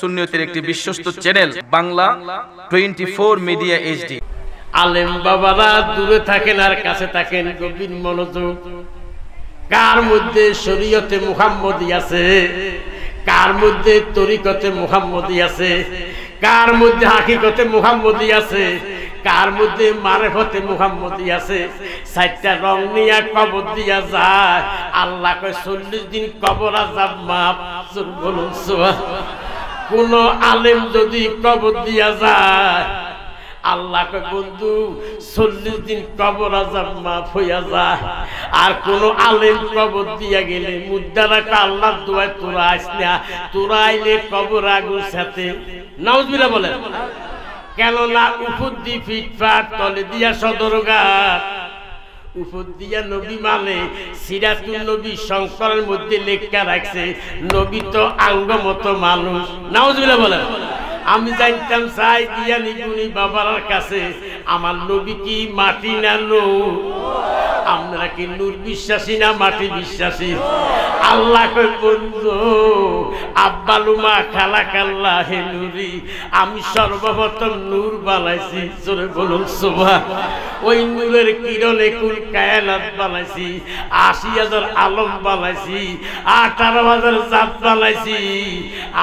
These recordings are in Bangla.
সুন্নিয়তের একটি বিশ্বস্ত channel Bangla twenty four media HD আলেম বাবারা দূরে থাকেন আর কাছে থাকেন, গভীর মনোযোগ। কার মধ্যে শরীয়তে মুহাম্মদি আছে? কার মধ্যে তরিকতে মুহাম্মদি আছে? কার মধ্যে হাকিকতে মুহাম্মদি আছে? কার মধ্যে মারেফতে মুহাম্মদি আছে? চারটা রং নিয়া কবর দিয়া যায়। আল্লাহ কয়, চল্লিশ দিন কবর আজাব মাপ বলুন সুবহান কোন আলেম যদি কবর দিয়া যায় আল্লাহ বন্ধু, চল্লিশ দিন কবর আজাব মাফ হইয়া যায়। আর কোন আলেম কবর দিয়া গেলে মুদ্রা রাখা আল্লাহ দোয়ায় তোরা আইস না, তোরা আইলে কবর আগুর সাথে নাউজবিলা বলেন। কেননা উপর দি ফিটফাট তলে দিয়া সদরঘাট নবী মানে নবী মধ্যে লেখা রাখছে নবী তো আঙ্গ মতো মানুষ। নাউজবিলা বলেন। আমি জানতাম চাই দিয়া নিগুনি বাবার কাছে, আমার নবী কি মাটি না নৌ আমরা কি নূর বিশ্বাসী না মাটি বিশ্বাসী? আল্লাহ বন্ধু আব্বালুমা খালা কাল্লা হে নুরি, আমি সর্বপ্রথম নূর বানাইছি। জোরে বলুন শোভা ওই নূরের কিরণে কুল কায়নাত বানাইছি, আশি হাজার আলম বানাইছি, আঠারো হাজার জাত বানাইছি।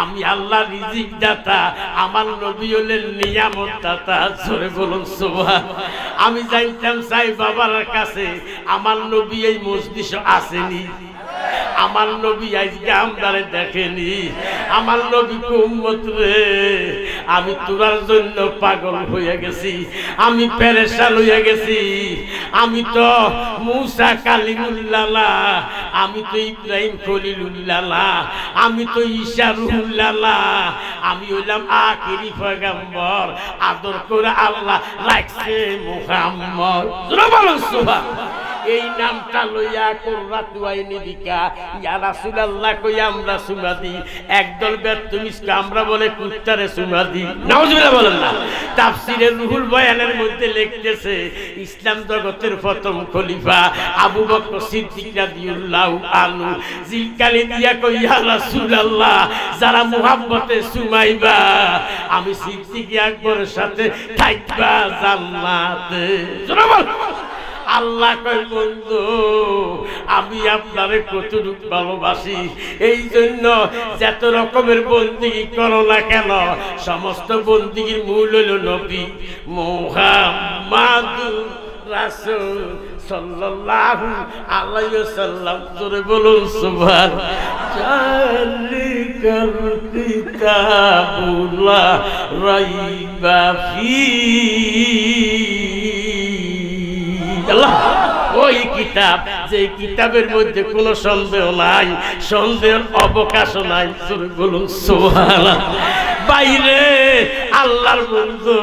আমি আল্লাহ রিজিক দাতা আমার নবী হলেন নিয়ামত দাতা, জোরে বলুন সুবহান। আমি যাইতাম সাই বাবার কাছে আমার নবী এই মসজিদ আসেনি। আমার নবী আজকে আমদারে দেখেনি। আমার নবী উম্মত রে, আমি তোরার জন্য পাগল হয়ে গেছি, আমি পেরেশান হয়ে গেছি। আমি তো মুসা কালিমুল্লালা আমি তো ইব্রাহিম খলিলুল্লালা আমি তো ঈশা রুহুল্লালা আমি হইলাম আখিরি পয়গাম্বর। আদর করে আল্লাহ রাখছে মুহাম্মদ। এই নামটা লইয়া কোররা তুয়াই নিদিকা ইয়া রাসূলুল্লাহ কই আমরা সুমাদি একদল বেতুমিসকে আমরা বলে কুত্তারে সুমাদি নাউজুবিল্লাহ বলেন না। তাফসিরে রুহুল বয়ানের মধ্যে লিখতেছে, ইসলাম জগতের প্রথম খলিফা আবু বকর সিদ্দিক রাদিয়াল্লাহু আনহু। জিলকালি দিয়া কই, ইয়া রাসূলুল্লাহ, যারা মুহাব্বতে সুমাইবা, আমি সিদ্দিক আকবরের সাথে থাকবা জান্নাতে। জোরে বল আল্লাহ কয়, বন্ধু, আমি আপনারে কতটুক ভালোবাসি। এই জন্য যত রকমের বন্দিগি করো না কেন, সমস্ত বন্দিগির মূল হইল নবী মোহাম্মদ রাসূল সাল্লাল্লাহু আলাইহি ওয়াসাল্লাম। জোরে বলুন, সুবহান। জালিকাল কিতাবুল্লা রাইবা ফি ওই কিতাব যে কিতাবের মধ্যে কোনো সন্দেহ নাই, সন্দেহের অবকাশ নাই বলুন সোহানা বাইরে আল্লাহর বন্ধু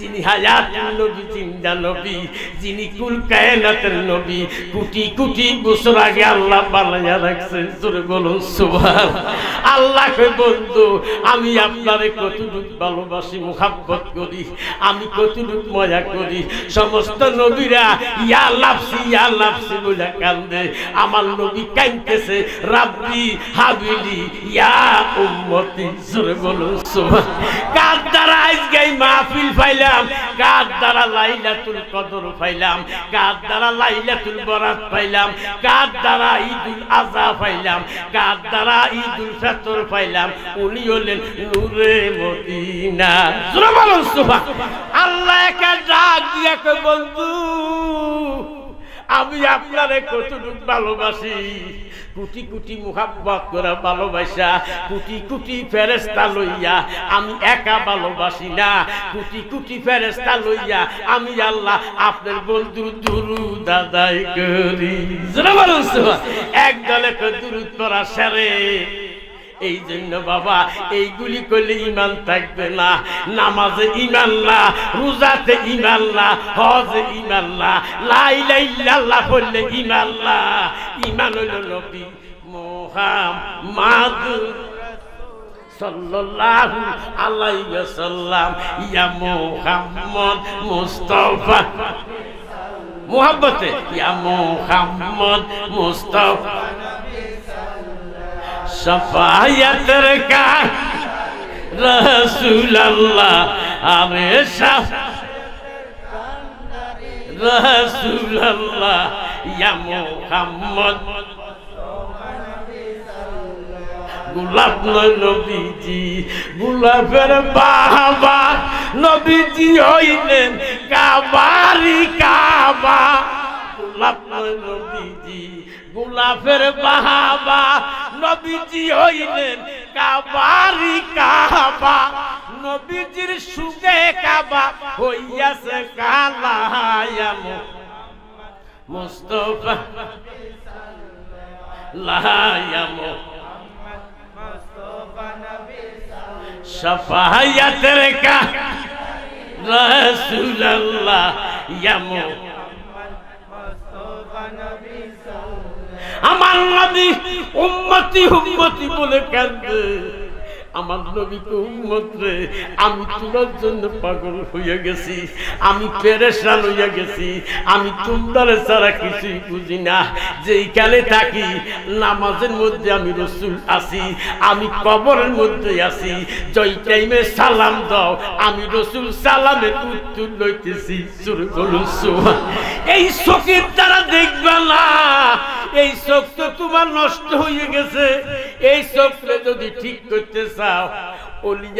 যিনি হায়াত নবী, জিন্দা নবী, যিনি কুল কায়নাতের নবী, কোটি কোটি বছর আগে আল্লাহ বানাইয়া রাখছে জোরে বলুন, সুবহান। আল্লাহ বন্ধু, আমি আপনারে কতটুক ভালোবাসি, মুহাব্বত করি, আমি কতটুক মজা করি, সমস্ত নবীরা, ইয়া লাফসি ইয়া লাফসি বলে কান্দে, আমার নবী কাঁদতেছে, রাব্বি হাবিলি, ইয়া উম্মতি, জোরে বলুন, সুবহান। কার দ্বারা আজকে মাহফিল পাইলাম কার দ্বারা লাইলাতুল কদর পাইলাম কার দ্বারা লাইলাতুল বরাত পাইলাম কার দ্বারা ঈদুল আজহা পাইলাম কার দ্বারা ঈদুল ফিতর পাইলাম। উনি হলেন নূরে মদিনা। সুবহানাল্লাহ আল্লাহ একা ডাক কই বন্ধু আমি আপনারে কতটুক ভালোবাসি? কোটি কোটি মুহাব্বত করে ভালোবাসা, কোটি কোটি ফেরেস্তা লইয়া আমি একা ভালোবাসি না। কোটি কোটি ফেরেস্তা লইয়া আমি আল্লাহ আপনার বন্ধু দুরু দাদাই করি। জোরে বলুন সুবহান। এক দলে দুরুদ করা সেরে। এই জন্য বাবা, এইগুলি করলে ইমান থাকবে না। নামাজে ইমান না, রোজাতে ইমান না, হজে ইমান না লাইলাইল্লাহ বললে ইমান না। ইমান হইল নবী মোহাম্মদ সাল্লাল্লাহু আলাইহি ওয়াসাল্লাম। ইয়া মুহাম্মদ মুস্তাফা। মোহাব্বতে। ইয়া মুহাম্মদ মুস্তাফা। সফায়তের কা রসুল শাহ রসুল নবীজি গোলাপের বাবা নবীজি হইলেন কাবারি কাবা। গোলাপ নবীজি গোলাপের বাবা নবীজি হইলেন কাবারি কাবা নবীজির সুগে কাবা হইয়াছে কালায়াম মুস্তফা লায়াম শফায়াতের কা রসুল্লাহ ইয়ামু আমার নবী উম্মতি উম্মতি বলে কাঁদে আমার নবীকে উম্মত রে, আমি তোমার জন্য পাগল হইয়া গেছি, আমি পেরেশান হইয়া গেছি, আমি তোমার ছাড়া কিছুই বুঝি না যেইখানে থাকি, নামাজের মধ্যে আমি রসুল আছি, আমি কবরের মধ্যে আছি জয় টাইমে সালাম দাও, আমি রসুল সালামের উত্তর লইতেছি, সুর বলুন এই চোখের দ্বারা দেখবা না, এই চোখ তো তোমার নষ্ট হয়ে গেছে, এই চোখে যদি ঠিক করতে চাও অলি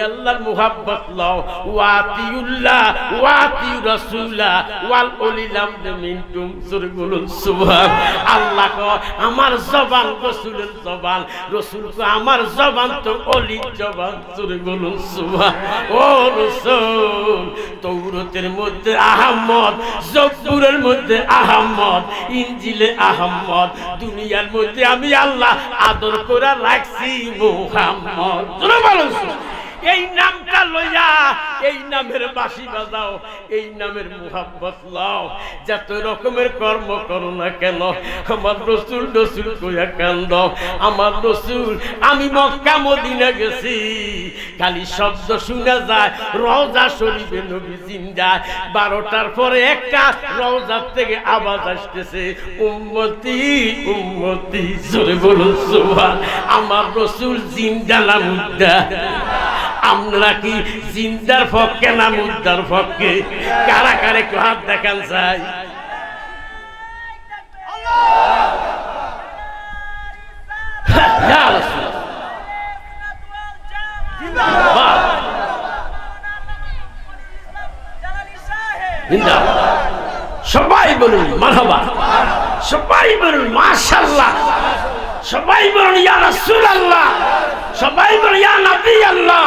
মুহাব্বত লও। ওয়াতিউল্লাহ ওয়াতিউ রাসূলা ওয়াল অলিলাম মিনতুম সুর বলুন সুবহান। আল্লাহ কো, আমার জবান রাসূলের জবান, রাসূল কো, আমার জবান তো অলি জবান সুর বলুন সুবহান। ও রাসূল, তৌরাতের মধ্যে আহমদ জব্বুরের মধ্যে আহমদ ইনজিলে আহমদ দুনিয়ার মধ্যে আমি আল্লাহ আদর করে রাখছি মুহাম্মদ। জোরে বলুন এই নামটা লইয়া এই নামের বাসি বাজাও, এই নামের মুহাব্বত লাও। যত রকমের কর্ম করো না কেন, আমার রসুল রসুল কইয়া কান্দ আমার রসুল, আমি মক্কা মদিনা গেছি। খালি শব্দ শুনে যায়, রওজা শরীফে নবী জিন্দা। বারোটার পরে একটা রওজার থেকে আওয়াজ আসতেছে, উম্মতি উম্মতি, জোরে বলুন সুবহান, আমার রসুল জিন্দা না আমরা কি জিন্দার পক্ষে না মুদ্দার পক্ষে কারা কারে হাত দেখান চাই। সবাই বলুন, মারহাবা। সবাই বলুন, মাশাআল্লাহ। সবাই বলুন, ইয়া রাসূলুল্লাহ। সবাই বলুন, ইয়া নবী আল্লাহ।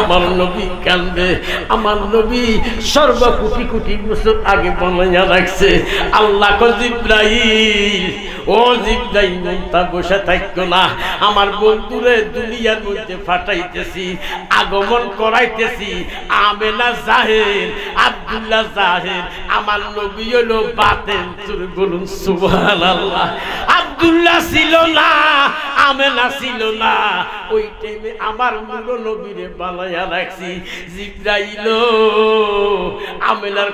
আমার নবী কান্দে। আমার নবী সর্ব কোটি কোটি বছর আগে বানাইয়া রাখছে। আল্লাহ জিব্রাইল, ও জিব্রাইল তা বসে থাকতো না। আমার বন্ধুরে দুনিয়ার মধ্যে ফাটাইতেছি, আগমন করাইতেছি। আমেলা জাহের আব্দুল্লাহ জাহের আমার নবী হলো বাতেন বলুন, সুবহানাল্লাহ। আব্দুল্লাহ ছিল না আমেলা ছিল না। ওই টাইমে আমার মূল নবীরে রাখছি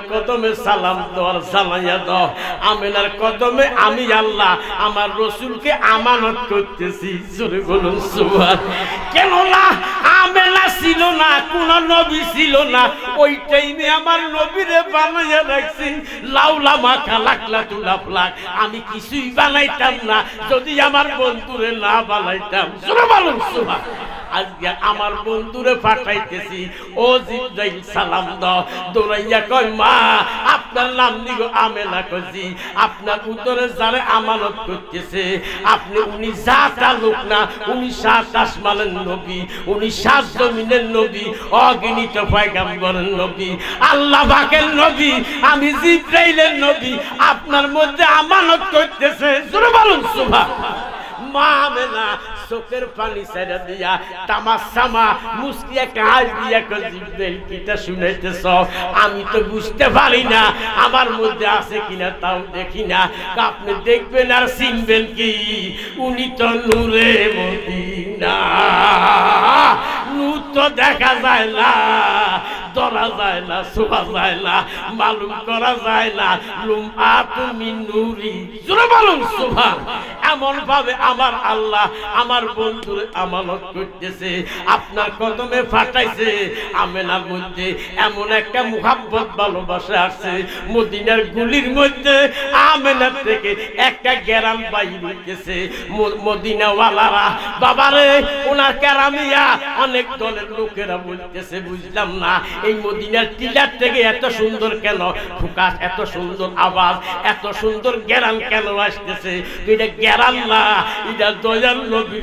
কদমে সালাম দেওয়ার জানাইয়া দাও। আমেনার কদমে আমি আল্লাহ, আমার রসুলকে আমানত করতেছি। জোরে বলুন ছিল না, কোন নবী ছিল না। ওই টাইমে আমার নবীরে বানাইয়া রাখছি। লাউলা মাখা লাখলা তুলা ফ্লাক আমি কিছুই বানাইতাম না, যদি আমার বন্ধুরে না বানাইতাম। জোরে বলুন আজকে আমার বন্ধুরে পাঠাইতেছি ও জিব্রাইল সালাম দাও। দৌড়াইয়া কয়, মা, আপনার নাম দিগো আমেনা কজি আপনার উত্তরে যারে আমানত করতেছে, আপনি উনি জাতা লোক না, উনি সাত আসমানের নবী, উনি সাত জমিনের নবী অগিনিত পয়গাম্বরের নবী, আল্লাহ পাকের নবী, আমি জিব্রাইলের নবী, আপনার মধ্যে আমানত করতেছে। জোরে বলুন সুবহান মা মেনা চোখের পানি ছেড়ে দিয়া তামা সামা মুসকি একটা হাস দিয়া জিব্রাইল কিটা শুনাইতেছ? আমি তো বুঝতে পারি না। আমার মধ্যে আছে কিনা তাও দেখি না। আপনি দেখবেন আর চিনবেন কি? উনি তো নূরে মদিনা। নূর তো দেখা যায় না, ধরা যায় না, শোভা যায় না, মালুম করা যায় না। লুম তুমি নুরি। জোরে বলুন শোভা এমন ভাবে আমার আল্লাহ আমার বন্ধুর আমানত করতেছে, আপনার কদমে ফাটাইছে। আমেনার মধ্যে এমন একটা মুহাব্বত, ভালোবাসা আছে মদিনার গুলির মধ্যে আমেনার থেকে একটা গ্যারাম বাইর হইতেছে। মদিনাওয়ালারা, বাবারে, ওনার ক্যারামিয়া অনেক দলের লোকেরা বলতেছে, বুঝলাম না, এই মদিনার টিলার থেকে এত সুন্দর কেন? ফুকাস এত সুন্দর আওয়াজ, এত সুন্দর গ্যারাম কেন আসতেছে? এটা গ্যারান না, এটা দয়াল নবীর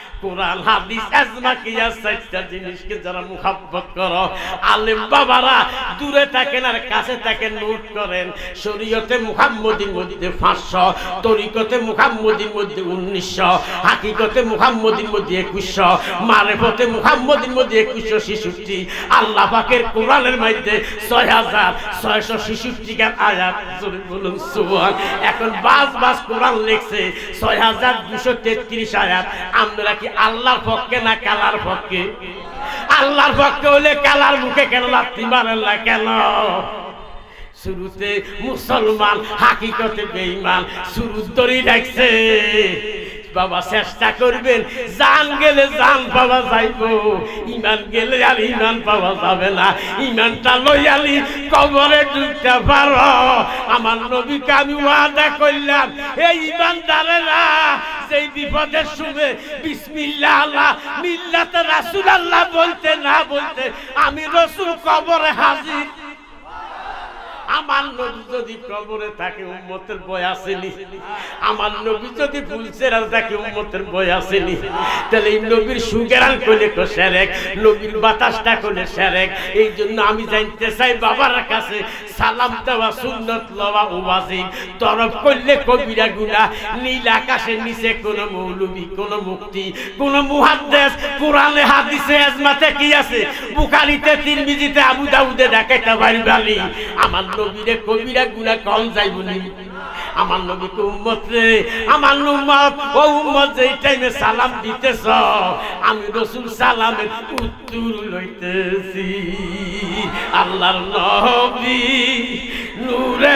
কোরআন হাদিস আজমা জিনিসকে যারা মুহাব্বত করো। আলেম বাবারা দূরে থাকেন আর কাছে থাকেন, নোট করেন। শরীয়তে মুহাম্মদির মধ্যে পাঁচশো, তরিকতে মুহাম্মদির মধ্যে উনিশশো, হাকিকতে মুহাম্মদির মধ্যে একুশশো, মারেফতে মুহাম্মদির মধ্যে একুশশো ছেষট্টি, আল্লাহ পাকের কোরআনের মধ্যে ছয় হাজার ছয়শো ছেষট্টি গান আয়াত। জোরে বলুন, সুবহান। এখন বাস বাস কোরআন লিখছে, ছয় হাজার দুশো তেত্রিশ আয়াত। আমরা কি আল্লাহর পক্ষে না কালার পক্ষে? আল্লাহর পক্ষে হলে কালার মুখে কেন লাত্তি মারেন না কেন? শুরুতে মুসলমান, হাকিকতে বেঈমান শুরু ধরে রাখছে বাবা, চেষ্টা করবেন। জান গেলে জান পাওয়া যাইব। ইমান গেলে আর ইমান পাওয়া যাবে না। ইমানটা লইয়ালি কবরে ঢুকতে পারো। আমার নবীকে আমি ওয়াদা করলাম এই ইমানদারেরা সেই বিপদের শুনে বিসমিল্লাহ আল্লাহ, মিল্লাতে রাসূল আল্লাহ বলতে না বলতে আমি রসুল কবরে হাজির। আমার নবী যদি কবরে থাকে, উম্মতের বয় আসেনি। আমার নবী যদি ফুলসেরাল থাকে, উম্মতের বয় আসেনি। তাহলে এই নবীর সুগেরান করলে কো সেরেক, নবীর বাতাসটা করলে সেরেক। এই জন্য আমি জানতে চাই, বাবার কাছে সালাম দেওয়া, সুন্নত লওয়া ওয়াজিব। তরফ করলে কবিরা গুনা নীল আকাশের নিচে কোন মৌলবী, কোন মুক্তি, কোন মুহাদ্দেস, কোরআনে, হাদিসে, আজমাতে কি আছে? বুখারীতে, তিরমিজিতে আবু দাউদে দেখাইতে পারবালি আমার নবীরে কবিরা কম আমার উম্মত রে। আমার উম্মত, ও উম্মত যেই টাইমে সালাম দিতেছ, আমি রসুল সালামের উত্তর লইতেছি। আল্লাহর নবী নূরে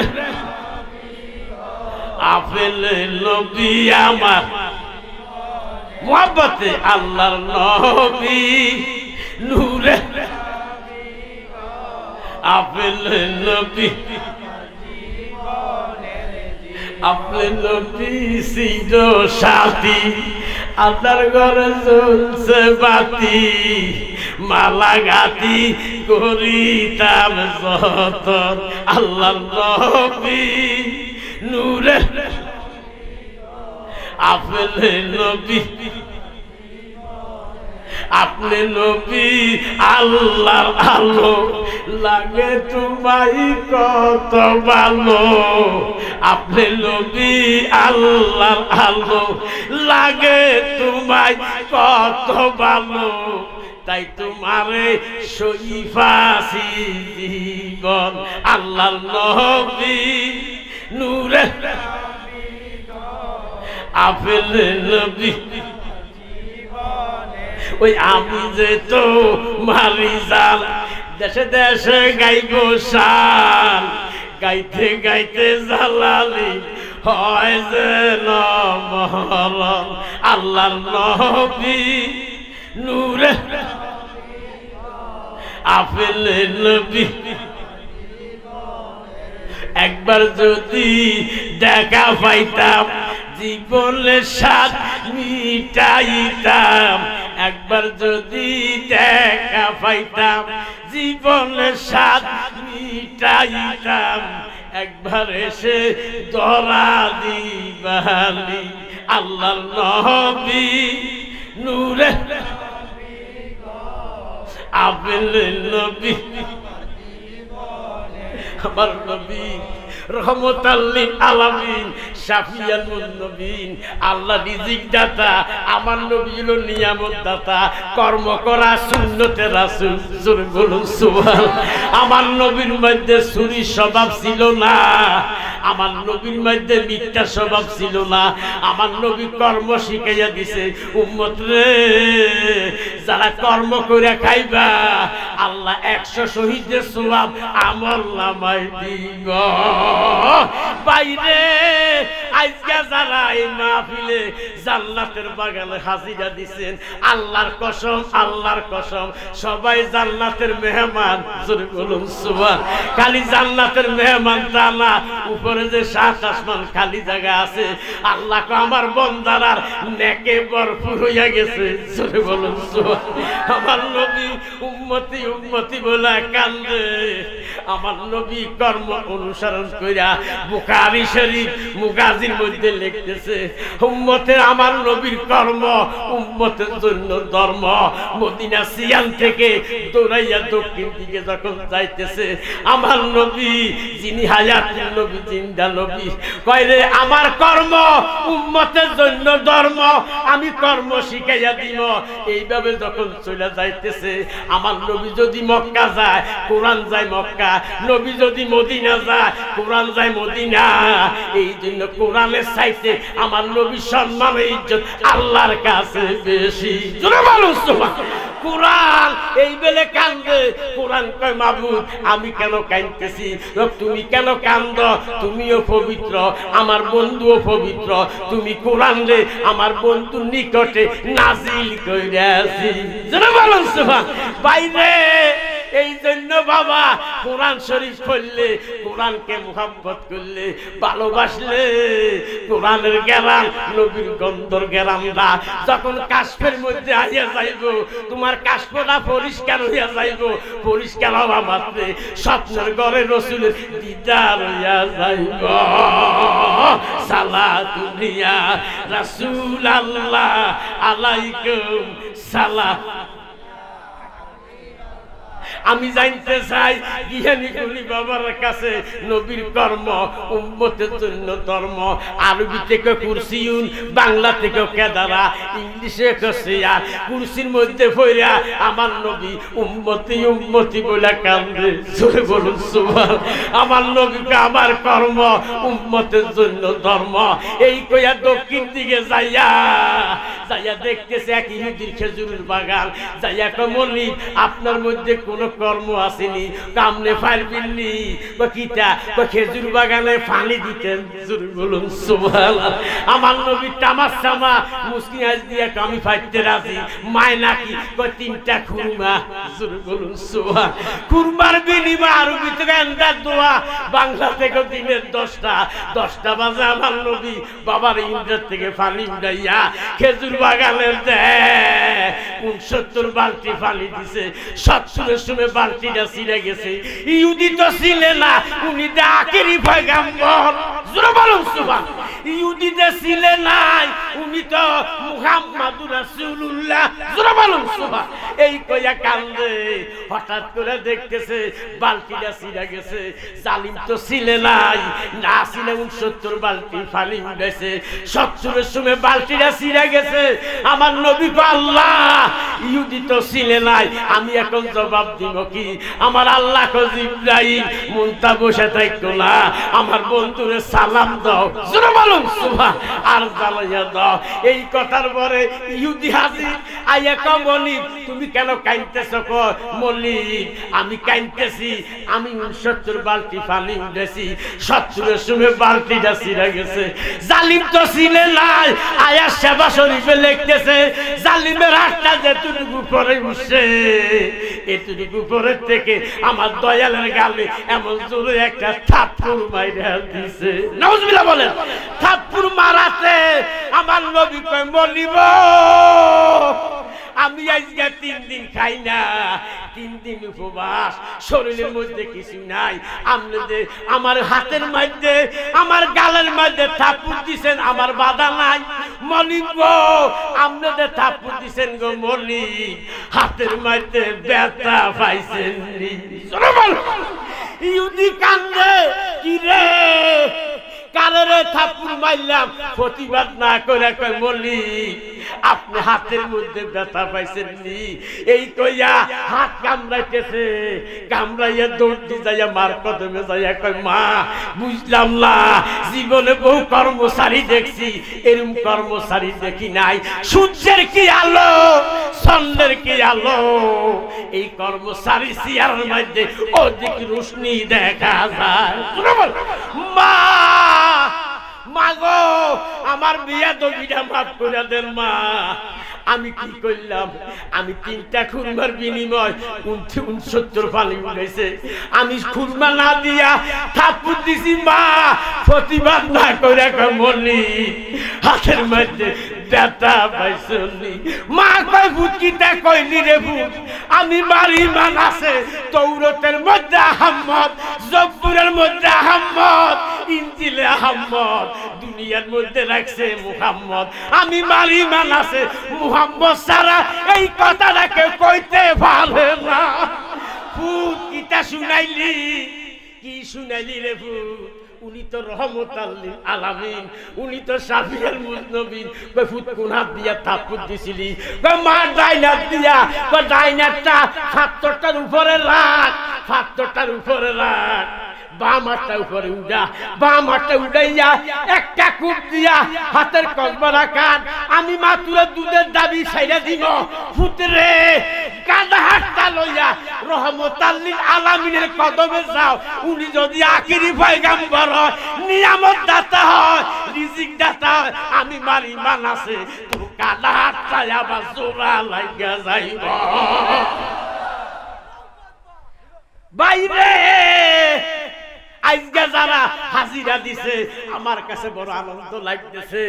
আপেল নবী আমার। মোহাব্বতে আল্লাহর নবী নূরে আপেল নবী। আপনি নবী ছিল সাথী। আপনার ঘরে চলছে বাতি। মালা গাতি করিতাম যত আল্লাহ নবী নূরে। আপনি নবী। আপনি নবী আল্লাহর আলো। লাগে তোমাই কত ভালো। আপনি নবী, আল্লাহর আলো। লাগে তোমাই কত ভালো। তাই তোমারে শরীফাসি জীবন, আল্লাহর নবী, নূরে। আপেল নবী। ওই আমি যে তো মারি জাল। দেশে দেশে গাইব শান গাইতে গাইতে জালালি হয় যে নহল আল্লাহর নবী নূরে। আপেল নবী। একবার যদি দেখা পাইতাম, জীবনের স্বাদ মিটাইতাম। একবার যদি দেখা পাইতাম, জীবনের স্বাদ চাইতাম একবার এসে ধরা দিবানি আল্লাহর নবী, নূরে আপেল নবী। আমার নবী রহমতাল্লিন আলামিন শাফিয়ানুল নবীন, আল্লাহ রিজিক দাতা, আমার নবী হলো নিয়ামত দাতা কর্ম করা সুন্নতে রাসূল বলুন সুবহান আমার নবীর মধ্যে চুরি স্বভাব ছিল না, আমার নবীর মধ্যে মিথ্যা স্বভাব ছিল না, আমার নবী কর্ম শিখাইয়া দিছে, উম্মত রে, যারা কর্ম করে খাইবা, আল্লাহ একশো শহীদের সোয়াব আমল নামাই দিব বাইরে, আজকে যারা এই মাহফিলে জান্নাতের বাগানে হাজিরা দিছেন, আল্লাহর কসম আল্লাহর কসম, সবাই জান্নাতের মেহমান, জোরে বলুন সুবহান, খালি জান্নাতের মেহমান তা না, উপরে যে সাত আসমান খালি জায়গা আছে, আল্লাহ কো আমার বন্দারার নেকে ভরপুর হইয়া গেছে, জোরে বলুন সুবহান, আমার নবী উম্মতি উম্মতি বলে কান্দে, আমার নবী কর্ম অনুসরণ আমার কর্ম, উম্মতের জন্য ধর্ম। নবী, যিনি নবী, জিন্দা নবী। আমার কর্ম, উম্মতের জন্য ধর্ম, আমি কর্ম শিখাইয়া দিব। এইভাবে যখন চলে যাইতেছে, আমার নবী যদি মক্কা যায়, কোরআন যায় মক্কা, নবী যদি মদিনা যায়, কোরআন যায় মদিনা। এই জন্য কোরআনের সাইতে আমার নবী সম্মান ইজ্জত আল্লাহর কাছে বেশি। জোরে সুবহান কোরআন এই বেলে কান্দে। কোরআন কয়, মাবুদ, আমি কেন কাঁদতেছি? তুমি কেন কান্দ? তুমিও পবিত্র, আমার বন্ধুও পবিত্র। তুমি কোরআন রে আমার বন্ধুর নিকটে নাজিল কইরাছি জোরে সুবহান বাইরে এই জন্য বাবা, কোরআন শরীফ পড়লে, কোরআনকে মোহাম্মত করলে ভালোবাসলে। কোরআনের গেরাম, নবীর গন্ধর গেরামরা যখন কাশ্মের মধ্যে আইয়া যাইব, তোমার কাশ্মটা পরিষ্কার হইয়া যাইব, পরিষ্কার হওয়া মাত্রে স্বপ্নের ঘরে রসুলের দিদার হইয়া যাইব। সালা দুনিয়া রাসূল আল্লাহ আলাইকুম সালাম। আমি জানতে চাই, জ্ঞানী গুলি বাবার কাছে নবীর কর্ম, উম্মতের জন্য ধর্ম, আরবি থেকে কুরসিউন বাংলা থেকে কেদারা, ইংলিশে কসিয়ার কুরসির মধ্যে ফইরা আমার নবী উম্মতি উম্মতি বলে কান্দে। জোরে বলুন, সুবহান। আমার নবীকে আমার কর্ম, উম্মতের জন্য ধর্ম। এই কইয়া দক্ষিণ দিকে যাইয়া যাইয়া দেখতেছে এক ইহুদির খেজুরের বাগান। যাইয়া কমলি আপনার মধ্যে কোনো কর্ম আসেনি কামনে পারবেননি বা কিটা বা খেজুর বাগানে পানি দিতেন বলুন, সুবহানাল্লাহ। আমার নবী তামার সামা মুসকি আজ দিয়ে কামি ফাইতে রাজি। মায় নাকি বা তিনটা খুরমা বলুন সুবহান কুরমার বিনিময় আরবি থেকে এন্দার দোয়া, বাংলা থেকে দিনের দশটা। দশটা বাজে আমার নবী, বাবার ইন্দ্রের থেকে পানি উঠাইয়া খেজুর বাগানের দেয় উনসত্তর বালতি পানি দিছে, সত্তরের সময় বালতিটা ছিঁড়ে গেছে। ইহুদি তো ছিলে না, উনি দে আখেরি পয়গাম্বর। জোরে বলুন, সুবহান। ইহুদি যে ছিলে নাই, উনি তো মুহাম্মাদুর রাসূলুল্লাহ। জোরে বলুন, সুবহান। এই কইয়া কান্দে, হঠাৎ করে দেখতেছে বালতিটা ছিঁড়ে গেছে। জালিম তো ছিলে নাই, না ছিলে উনসত্তর বালতি পানি উঠেছে। সত্তরের সময় বালতিটা ছিঁড়ে গেছে। আমার নবী আল্লাহ, ইহুদি তো ছিলে নাই। আমি এখন জবাব দিব আমার আল্লাহ জিব্রাইল বসে থাকতো না আমার বন্ধুরে সালাম দাও। জোরে বলুন আর জানাইয়া দাও। এই কথার পরে ইহুদি হাজির, আইয়া কমলি তুমি কেন কাইনতেছ কো? মল্লিক আমি কাইনতেছি আমি উনসত্তর বালতি পানি উঠেছি, সত্তরের সময় বালতিটা ছিঁড়ে গেছে। জালিম তো ছিলে নাই, আয়া সেবা শরীফে লিখতেছে, জালিমের হাতটা যেটুকু পরে উঠছে এটুকু পরের থেকে আমার দয়ালের গালে এমন জোরে একটা থাপ্পুর মাইরা দিছে। বলেন, থাপ্পুর মারাতে আমার নবী কয় আমি আজকে তিন দিন খাই না, তিন দিন উপবাস, শরীরের মধ্যে কিছু নাই। আপনাদের আমার হাতের মধ্যে, আমার গালের মধ্যে থাপুর দিছেন, আমার বাধা নাই। মলিক আপনাদের থাপুর দিছেন গো মলিক হাতের মধ্যে ব্যথা পাইছেন। ইহুদি কান্দে কি রে কারে থাপুর মারলাম, প্রতিবাদ না করে কয় বলি আপনি হাতের মধ্যে ব্যথা পাইছেন নি এই কইয়া হাত কামড়াইতেছে, কামড়াইয়া দৌড় যাইয়া মার কদমে যাইয়া কয়, মা, বুঝলাম না, জীবনে বহু কর্মচারী দেখছি, এরম কর্মচারী দেখি নাই। সূর্যের কি আলো চন্দ্রের কি আলো? এই কর্মচারী সিয়ার মধ্যে অধিক রোশনি দেখা যায়। মা মাগো, আমার বিয়া দবিটা মাফ করে দেন মা। আমি কি করলাম? আমি তিনটা খুরমার বিনিময় উনসত্তর পানি উঠেছে। আমি খুরমা না দিয়া থাপুর দিছি মা, প্রতিবাদ না করে মনি হাতের মধ্যে ব্যথা পাইছনি। মা কয় ভুতকিটা কইলি রে ভূত আমি বাড়ি মান আছে, তৌরতের মধ্যে আহম্মদ, জব্বুরের মধ্যে আহম্মদ। ইঞ্জিলে আহম্মদ, দুনিয়ার মধ্যে রাখছে মুহাম্মদ। আমি বাড়ি মান মুহাম্মদ সারা এই কথাটাকে কইতে পারে না। ভূত কিটা শুনাইলি? কি শুনাইলি রে ভূত? উনি তো রহমত আলামিন, উনি তো সাফিয়াল মুজনবিন। কই ফুট কোন দিয়া থাপ্পড় দিছিলি? কই মা ডাইনার দিয়া কই ডাইনারটা ফাত্তরটার উপরে রাখ, ফাত্তরটার উপরে রাখ। দিয়া হাতের আমি মাতুরে দুধের দাবি ছাইরা দিব। ফুতরে হাতটা আলামিনের কদমে যাও। উনি যদি আখিরি পয়গাম্বর নিয়ামত দাতা হয় দাতা হয়, আমি মারি আছে কাদা হাতটা জোড়া লাগিয়া যাইব। বাইরে! আজকে যারা হাজিরা দিছে, আমার কাছে বড় আনন্দ লাগতেছে।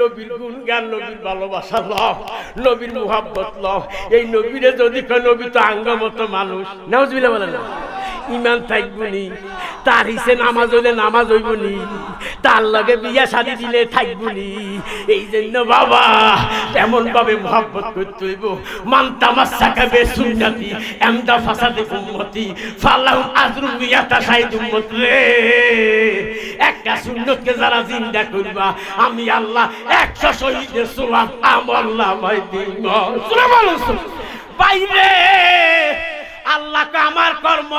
নবীর গুণগান, নবীর ভালোবাসা লহ নবীর মুহাব্বত লহ এই নবীরে যদি নবী তো আঙ্গমত মানুষ। নাউজবিল্লাহ বলেন না। ইমান থাকবনি। তার হিসে নামাজ হইলে নামাজ হইবনি। তার লগে বিয়া শাদি দিলে থাকবনি। এই জন্য বাবা এমন ভাবে মোহাব্বত করতে হইব। মান তামাশা কাবে সুন্নতি এমদা ফাসাদে উম্মতি। ফালাহু আজরু মিয়াতা শাহিদ উম্মত। রে, একটা সুন্নতকে যারা জিন্দা করবা, আমি আল্লাহ একশো শহীদের সোয়াব আমল নামাই দিব। সুরা বলো বাইরে আল্লাহকে আমার কর্ম,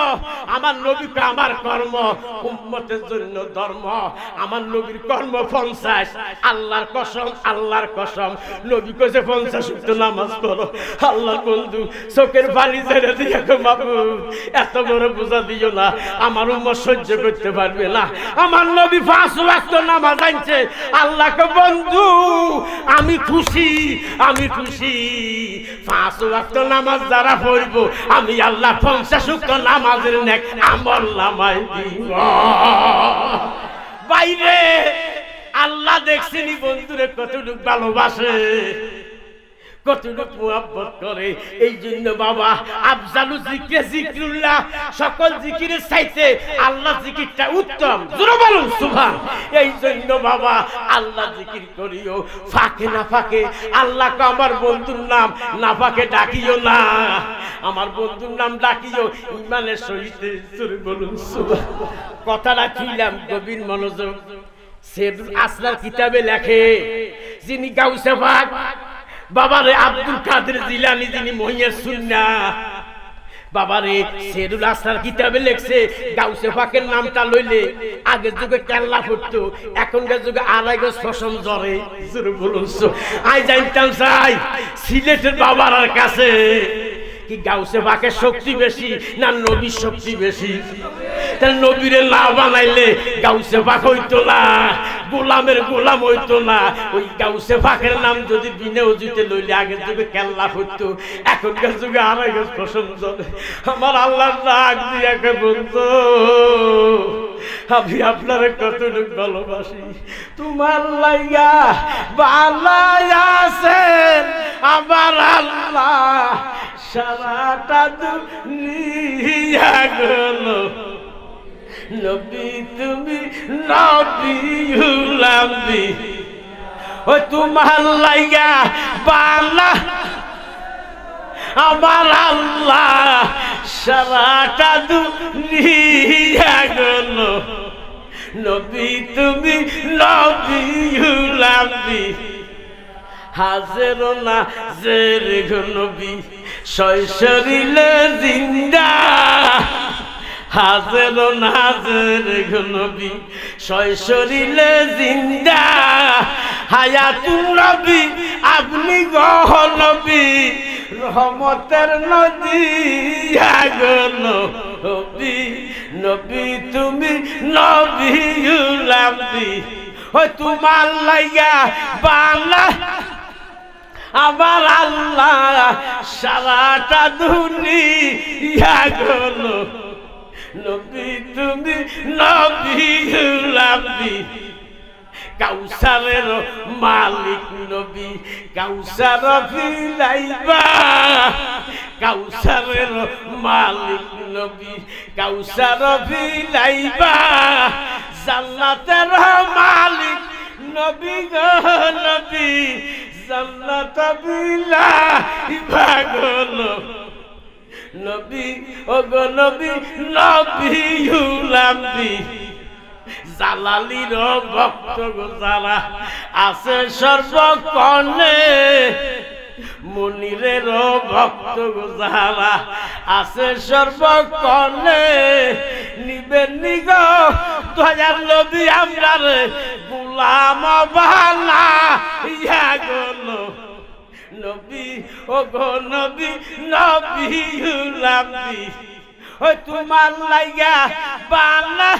আমার নবীকে আমার কর্ম, উম্মতের জন্য ধর্ম, আমার নবীর কর্ম পঞ্চাশ। আল্লাহর কসম আল্লাহর কসম। নবী কইছে, পঞ্চাশ উক্ত নামাজ পড়ো। আল্লাহর বন্ধু, চোখের পানি ছেড়ে দিয়ে মাহবুব এত বড় বোঝা দিও না। আমার উম্মত সহ্য করতে পারবে না। আমার নবী পাঁচ ওয়াক্ত নামাজ আনছে। আল্লাহকে বন্ধু, আমি খুশি আমি খুশি। পাঁচ ওয়াক্ত নামাজ যারা পড়ব, আমি আল্লাহ পঞ্চাশ উক্ত নামাজের নেক আমল নামাই দিব। বাইরে আল্লাহ দেখছেনি বন্ধুরে কতটুক ভালোবাসে। করে। এই জন্য আফজালু সকল চাইতে আল্লাহ জিকিরটা উত্তম। এই জন্য বাবা, আল্লাহ জিকির না আল্লাহকে আমার বন্ধুর নাম না ফাঁকে ডাকিও না। আমার বন্ধুর নাম ডাকিও, ইমানের সহিত। জোরে বলুন কথাটা খিলাম গভীর মনোযোগ। সে আসলার কিতাবে লেখে, যিনি গাউসে পাক বাবারে আব্দুল কাদের জিলানি যিনি মহিয়া সুন্না। বাবারে সেরুল আসার কিতাবে লেখছে, গাউসে ফাঁকের নামটা লইলে আগের যুগে কেল্লা ফুটতো, এখনকার যুগে আড়াই গজ ফসল জরে বলুন আই জানতাম চাই সিলেটের বাবার কাছে। কি গাউসে ফাঁকের শক্তি বেশি না নবীর শক্তি বেশি? তাহলে নবীরে না বানাইলে গাউসে ফাঁক হইতো না, গোলামের গোলাম হইতো না। ওই গাউসে ফাঁকের নাম যদি বিনে উজিতে লইলে আগের যুগে কেল্লা হইতো, এখনকার যুগে আড়াই গজ প্রশংসা আমার আল্লাহ দিয়ে বলতো আমি আপনার কতটুক ভালোবাসি? তোমার লাইয়া বালাই আছেন, আমার আল্লাহ সারাটা দুনিয়া গেল। নবী তুমি নবী হুলাম্বি ও তোমার লাইয়া বালা। আমার আল্লাহ সারাটা দুনিয়া গেল। নবী তুমি নবী হুলাম্বি হাজের না জের নবী শৈশরিলে জিন্দা। হাজের নাজের নবী শৈশরিলে জিন্দা। হায়াতুন নবী, আপনি গহ নবী, রহমতের নদী আগন নবী। নবী তুমি নবী উলাম্বি ও তোমার লাইয়া বাংলা আমার আল্লাহ সারাটা দুনিয়া গেল। নবী তুমি, নবী লাভি কাউসারের মালিক নবী, কাউসার ফিলাইবা কাউসারের মালিক নবী, কাউসার ফিলাইবা জান্নাতের মালিক নবী গো নবী, জান্নাত বিলাইবা গো নবী, ও গো নবী নবী জালালির ভক্ত গো যারা আছে সর্বকণে মনিরের ভক্ত গো যারা আছে সর্বকণে নিবেন নিগ দয়ার নদী আমরা গুলাম বালা, ইয়া গলো নবী, ও গো নবী নবী উলাম্বি ও তোমার লাইগা বালা,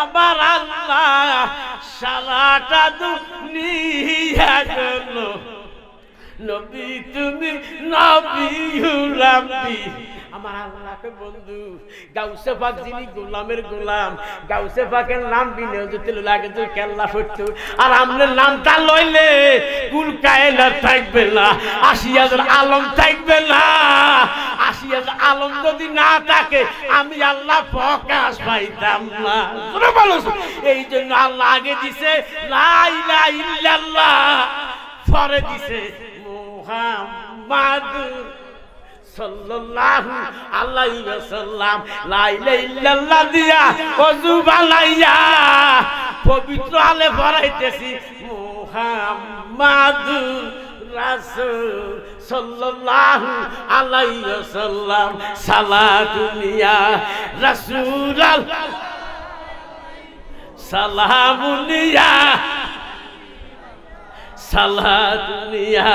আমার আল্লাহ সারাটা দুনিয়া গেল। নবী, তুমি নবী আমার আল্লাহকে বন্ধু, গাউসে পাক যিনি গোলামের গোলাম, গাউসে পাকের নাম বিনে যদি লাগে তুই কেল্লা ফুটতো আর আমনের নামটা লইলে কুল কায়না থাকবে না আশি হাজার আলম থাকবে না। আশি হাজার আলম যদি না থাকে, আমি আল্লাহ প্রকাশ পাইতাম না। এই জন্য আল্লাহ আগে দিছে লাই লাই ইল্লাল্লাহ। পরে দিছে। মুহাম্মাদুর সাল্লাল্লাহু আলাইহি ওয়াসাল্লাম, লা ইলাহা ইল্লাল্লাহ দিয়া ওযু বানাইয়া পবিত্র আলে ভরাইতেছি। মুহাম্মাদুর রাসূল সাল্লাল্লাহু আলাইহি ওয়াসাল্লাম সালাতুনিয়া রাসূলাল সালামুনিয়া সালাতুনিয়া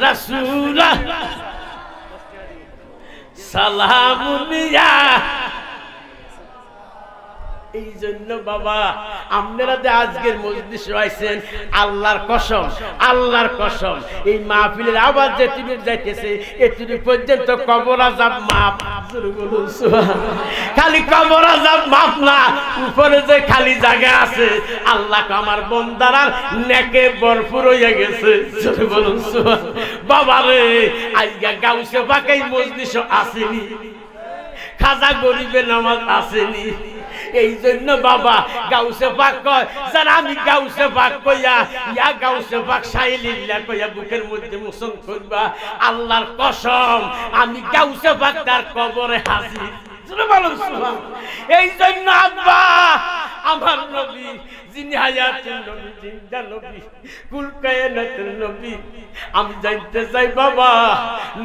রাসূলাল সালামুনিয়া এই জন্য বাবা, আপনারা যে আজকের মজলিস রয়েছেন, আল্লাহর কসম আল্লাহর কসম। এই মাহফিলের আবার যে তুমি যাইতেছে এতটুকু পর্যন্ত কবর আজাব মাপ। খালি কবর আজাব মাপ না, উপরে যে খালি জায়গা আছে, আল্লাহ আমার বন্দারার নেকে ভরপুর হয়ে গেছে। বলুন বাবা রে আজকে গাউসে পাকাই মজলিস আসেনি। খাজা গরিবের নামাজ আসেনি। এই জন্য বাবা গাউসে পাক কয়, যারা আমি গাউসে পাক কইয়া, ইয়া গাউসে পাক সাইলিল্লা কইয়া বুকের মধ্যে মোসন করবা আল্লাহর কসম, আমি গাউসে পাক তার কবরে হাজির। এই জন্য আব্বা, আমার নবী আমি বাবা,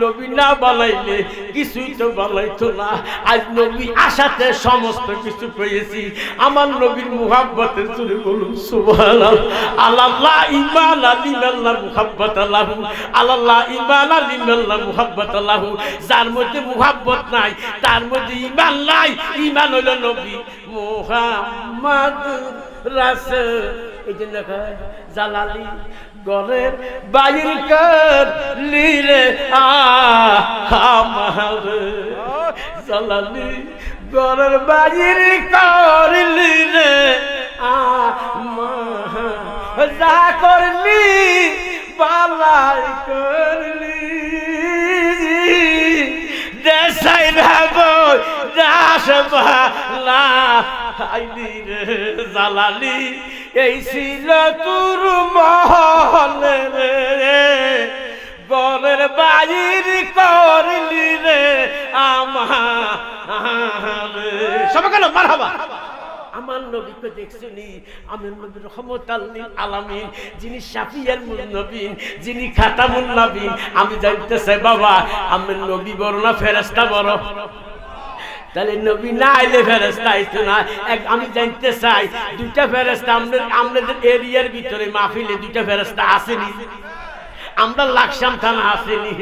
নবী না কিছুই তো না। আজ নবী সমস্ত কিছু পেয়েছি। আমার নবীর মুহাব্বতের চুরি বলুন আল্লাহ ইমান আলিমাল্লাহ মুহাব্বত আল্লাহু আল্লাহ ইমান আলিমাল্লাহ মুহাব্বত আল্লাহু যার মধ্যে মুহাব্বত নাই, তার মধ্যে ইমান নাই। ইমান হলো নবী মুহাম্মদ। রাসূল, এই জন্য জালালি গরের বাইর কর লিরে আমার। জ্বালালি গরের বাড়ির করলি রে আমা যা করলি, বালাই করলি। দেশাই আইলি রে জ্বালালি এই ছিল তোর মহল রে। গরের বাড়ির করলি রে আমার। সবাই কেন মার হবা আমার নবীকে দেখছুনি আমার নবী রহমতাল্লিল আলামিন যিনি শাফিয়াল মুনবিন যিনি খাতামুন নবীন। আমি জানতে চাই বাবা আমার নবী বড় না ফেরেশতা বড়? তাহলে নবী না আইলে ফেরেস্তা আইতো না। এক আমি জানতে চাই, দুইটা ফেরেস্তা আমাদের আমাদের এরিয়ার ভিতরে মাহফিলে দুইটা ফেরেস্তা আসেনি? আমরা লাকসাম থানা আসেনি।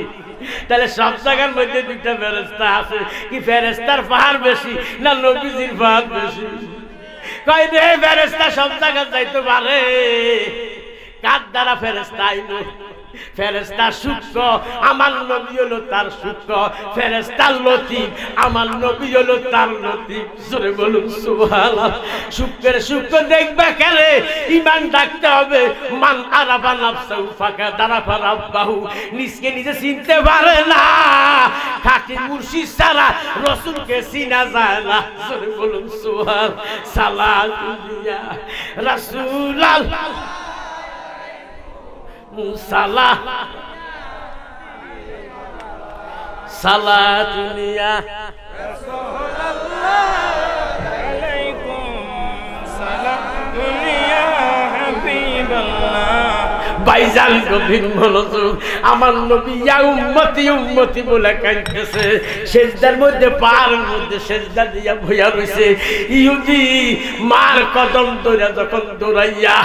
তাহলে সব জায়গার মধ্যে দুইটা ফেরেস্তা আছে। কি ফেরেস্তার পাহাড় বেশি না নবীজির পাহাড় বেশি? কয় রে ফেরেস্তা সব জায়গায় যাইতে পারে? কার দ্বারা ফেরেস্তা আইলো? ফেরেস্তা সূক্ষ্ম, আমার নবী হলো তার সূক্ষ্ম। ফেরেস্তার লতিফ, আমার নবী হলো তার লতিফ। জোরে বলুন, সুবহানাল্লাহ। সূক্ষ্মের সূক্ষ্ম দেখবে কেরে? ইমান ডাকতে হবে। মান আরাফা নাফসাহু ফাকা দারাফা রাব্বাহু। নিজকে নিজে চিনতে পারে না। খাঁটি মুর্শিদ ছাড়া রসুলকে চিনা যায় না। জোরে বলুন সুবহান সালাতুল্লাহ রাসূলাল সালাহ সালাহ দুনিয়া বাইজান গভীর মনোযোগ। আমার নবী ইয়া উম্মতি উম্মতি বলে কাঁদতেছে। সেজদার মধ্যে পার মধ্যে সেজদা দিয়া ভইয়া রইছে। ইহুদি, মার কদম দৌড়া যখন দৌড়াইয়া,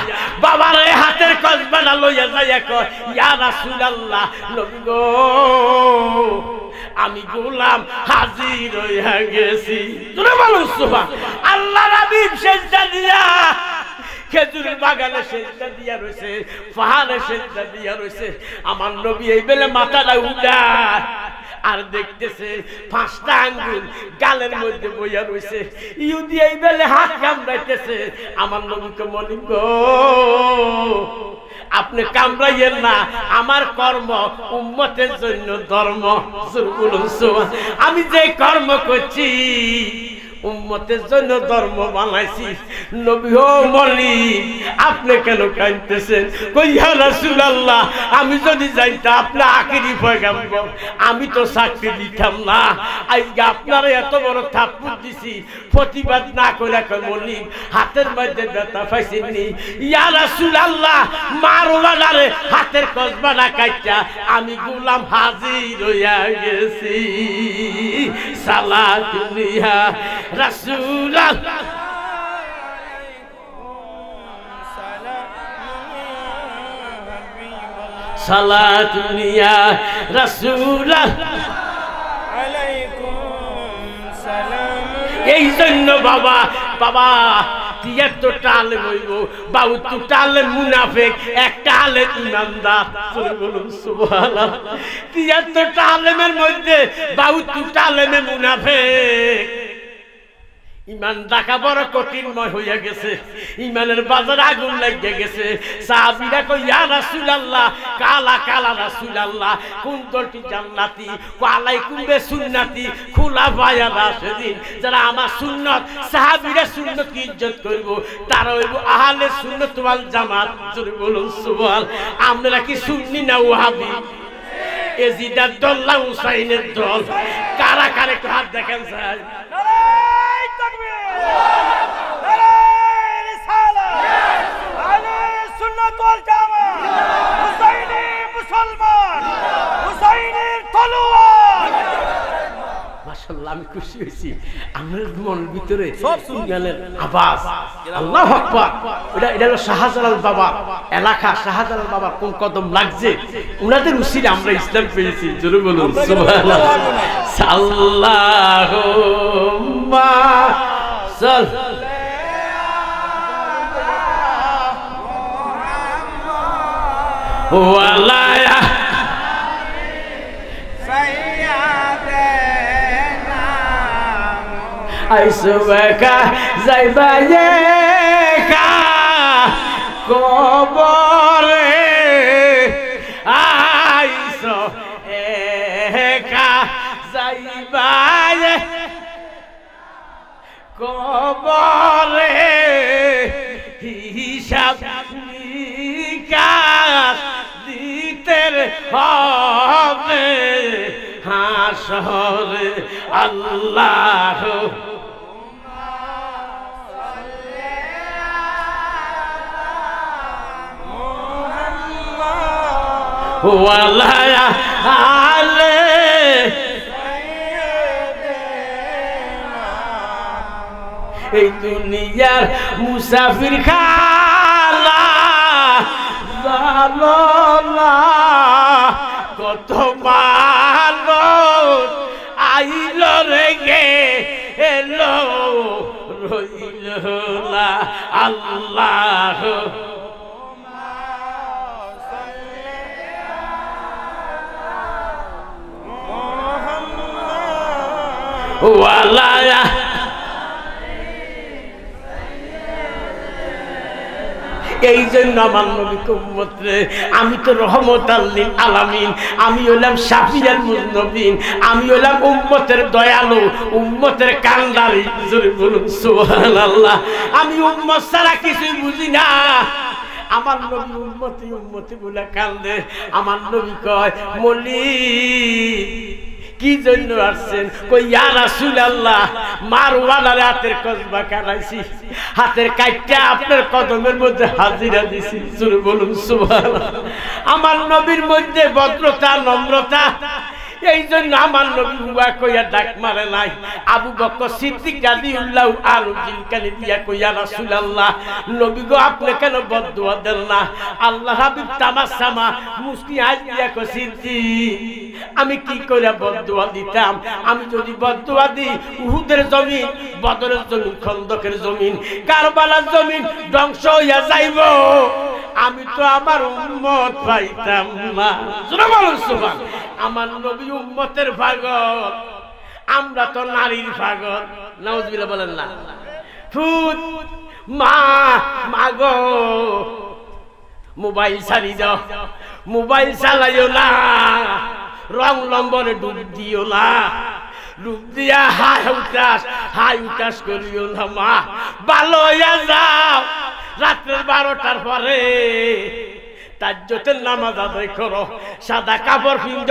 বাবার হাতের কসবাটা লইয়া যাইয়া কয়, ইয়া রাসূলুল্লাহ, নবী গো, আমি গোলাম হাজির হইয়া গেছি। তোরা সুবহান। আল্লাহ রাবিব সেজদা দিয়া খেজুরের বাগানে সেজদা দিয়া রয়েছে পাহাড়ে সেজদা দিয়া রয়েছে আমার নবী এই বেলে মাথাটা উঠায় আর দেখতেছে পাঁচটা আঙ্গুল গালের মধ্যে বইয়া রয়েছে ইহুদি এই বেলে হাত কামড়াইতেছে। আমার নবীকে মনে গো, আপনি কামড়াইয়েন না, আমার কর্ম উম্মতের জন্য ধর্ম। আমি যে কর্ম করছি উম্মতের জন্য ধর্ম বানাইছি। নবী ও মলি, আপনি কেন কাঁদতেছেন? কইয়া রাসূলুল্লাহ, আমি যদি যাইতাম, আপনি আখিরি পয়গাম্বর, আমি তো চাকরি দিতাম না। আজকে আপনারা এত বড় থাপ্পড় দিছি। প্রতিবাদ না করে কই মলি, হাতের মধ্যে ব্যথা পাইছেননি। ইয়া রাসূলুল্লাহ মারলা না রে হাতের কসবা না কাইটা, আমি গোলাম হাজির হইয়া গেছি। সালাতুল্লাহ রাসূলুল্লাহ সালাতুল্লাহ রাসূলুল্লাহ। এই জন্য বাবা বাবা তিয়াত্তরটা আলেম হইব বাউত্তরটা আলেম মুনাফেক, একটা আলেম ইমানদার। বলুন, সুবহানাল্লাহ। তিয়াত্তরটা আলেমের মধ্যে বাউত্তরটা আলেমে মুনাফেক। ইমান ডাকা বড় কঠিনময় হইয়া গেছে। ইমানের বাজার আগুন লাগিয়ে গেছে। সাহাবিরা কই ইয়া রাসূলুল্লাহ, কালা কালা রাসূলুল্লাহ, কোন দলটি জান্নাতি, কালাই কুমবে সুন্নাতি খোলা পায়া রাশিদিন, যারা আমার সুন্নত, সাহাবিরা সুন্নত কি ইজ্জত করব? তারা হইব আহলে সুন্নত ওয়াল জামাত। জোরে বলুন, সুবহান। আমরা কি সুন্নি না ওয়াহাবি? এজিদার দল না হুসাইনের দল কারা কারে হাত দেখেন স্যার মাশাআল্লাহ আমি খুশি হয়েছি। আমার মনের ভিতরে ইমানের আওয়াজ আল্লাহ আকবার। এটা এটা হলো শাহজালাল বাবা এলাকা। শাহজালাল বাবার কোন কদম লাগছে? উনাদের উসিলে আমরা ইসলাম পেয়েছি। জোরে বলুন সুবহানাল্লাহ। সাল্লাহুম্মা সাল ওয়ালা আইসো একা যাইবা কবরে আইসো একা যাইবা কবরে হিসাব নিকাশ দিতে হবে হাসরে আল্লাহ। এই দুনিয়ার মুসাফির খালা কত মানুষ আইল রে গে এলো রইল আল্লাহ এই জন্য আমার নবীকে উম্মত রে, আমি তো রহমত আল্লিন আলামিন, আমি হলাম সাফিয়াল মুজনবিন, আমি হলাম উম্মতের দয়ালু, উম্মতের কান্দারি বলুন সুবহানাল্লাহ। আমি উম্মত ছাড়া কিছুই বুঝি না। আমার নবী উম্মতি উম্মতি বলে কান্দে, আমার নবী কয়, মলি কি জন্য আসছেন? কই, ইয়া রাসূলুল্লাহ মারওয়ালার হাতের কসবা কাটাইছি। হাতের কাইটা আপনার কদমের মধ্যে হাজিরা দিছি। জোরে বলুন, সুবহানাল্লাহ। আমার নবীর মধ্যে ভদ্রতা, নম্রতা, এই জন্য আমার নবী হুয়া কইয়া ডাক মারে নাই। আবু বকর সিদ্দিক রাদিয়াল্লাহু আনহু জিলকানি দিয়া কইয়া রাসূলুল্লাহ, নবী গো, আপনি কেন বদদুয়া দেন না? আল্লাহ হাবিব তামাসামা মুস্কি হাজ দিয়া কো সিদ্দিক আমি কি করে বদদুয়া দিতাম? আমি যদি বদদুয়া দিই, উহুদের জমিন, বদরের জমিন, খন্দকের জমিন, কারবালার জমিন ধ্বংস হইয়া যাইব। আমি তো আমার উম্মত পাইতাম না। আমার নবী উম্মতের পাগল আমরা তো নারীর পাগল নাউজুবিল্লাহ বলেন না। ফুট মা, মাগো, মোবাইল ছাড়ি দাও। মোবাইল চালাইও না। রং লম্বরে ডুব দিও না। ডুব দিয়া হাই উঠাস হাই উঠাস করিও না মা। হইয়া যাও, রাত্রের বারোটার পরে তার তাজ্জতের নামাজ আদায় করো, সাদা কাপড় পিন্দ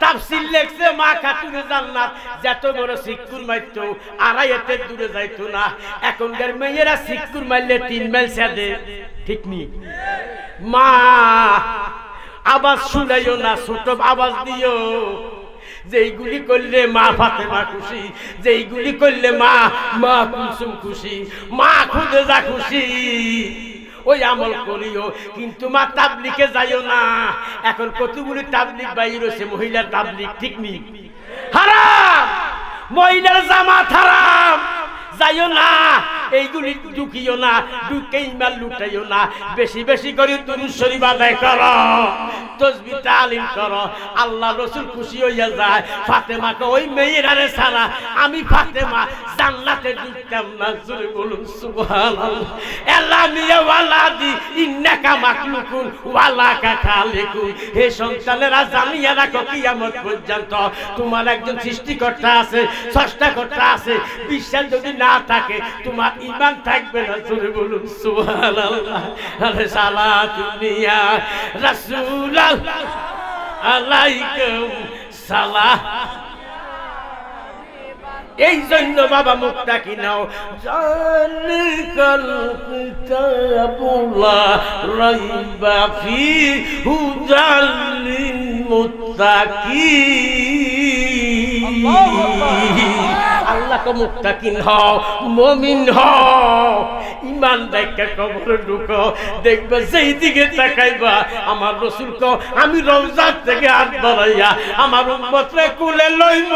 তাফসিল লেখছে, মা খাতুনে জান্নাত। যত বড় সিক্কুর মারতো আড়াই হাতের দূরে যাইতো না। এখনকার মেয়েরা সিক্কুর মারলে তিন মাইল সাদে ঠিক নি? মা, আওয়াজ শুনাইও না, ছোট আওয়াজ দিও। যেইগুলি করলে মা ফাতেমা খুশি, যেইগুলি করলে মা মা কুলসুম খুশি, মা খুদে যা খুশি। ওই আমল করিও, কিন্তু মা তাবলিকে যাইও না। এখন কতগুলি তাবলিক বাইর হয়েছে মহিলার তাবলিক ঠিক নেই। হারাম! মহিলার জামা হারাম! যাইও না এইগুলি ঢুকিও না ঢুকে ইমাল লুটাইও না। বেশি বেশি করে দুরুদ শরীফ আদায় করো তসবি তালিম করো। আল্লাহ রসুল খুশি হইয়া যায়, ফাতেমাকে ওই মেয়েরারে ছাড়া আমি ফাতেমা, জান্নাতে ঢুকতাম না, জোরে বলুন, সুবহানাল্লাহ। আল্লাহ নিয়ে ওয়ালা দি ইন্নাকা মাকলুকুন ওয়ালা কা খালিকুন। হে সন্তানেরা, জানিয়া রাখো, কিয়ামত পর্যন্ত তোমার একজন সৃষ্টিকর্তা আছে, স্রষ্টাকর্তা আছে। বিশ্বাস যদি না থাকে, তোমার ইমান থাকবে না। জোরে বলুন, সুবহানাল্লাহ। এই জন্য বাবা মুক্তা কি নাও? জালিকাল কিতাবুলা আল্লাহকে মুক্তাকিন হও মমিন হও। ইমান দেখা কবর ঢুকো। দেখবে সেই দিকে তাকাইবা, আমার রসুল কো, আমি রমজান থেকে হাত বাড়াইয়া আমার উম্মতরে কুলে লইব।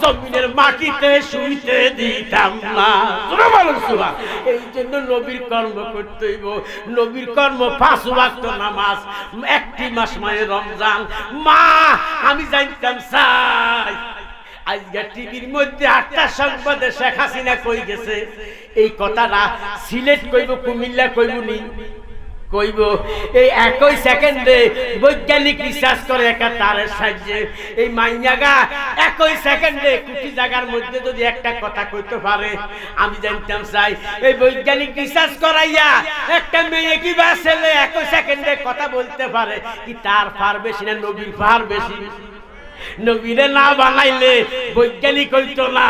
জমিনের মাটিতে শুইতে দিতাম না। এই জন্য নবীর কর্ম করতে হইব। নবীর কর্ম পাঁচ ওয়াক্ত নামাজ, একটি মাস মায়ের রমজান। মা, আমি জানতাম চাই আজকে টিভির মধ্যে আটটা শেখ হাসিনা কই গেছে? এই কথাটা সিলেট কইব, কুমিল্লা কইব নি কইব। এই একই সেকেন্ডে বৈজ্ঞানিক রিসার্চ করে একটা তারের সাহায্যে। এই মাইয়াগা একই সেকেন্ডে কুটি জায়গার মধ্যে যদি একটা কথা কইতে পারে, আমি জানতাম চাই, এই বৈজ্ঞানিক রিসার্চ করাইয়া একটা মেয়ে কি বা ছেলে একই সেকেন্ডে কথা বলতে পারে? কি তার ফার বেশি না নবীর ফার বেশি? নবীরে না বানাইলে বৈজ্ঞানিক হইতো না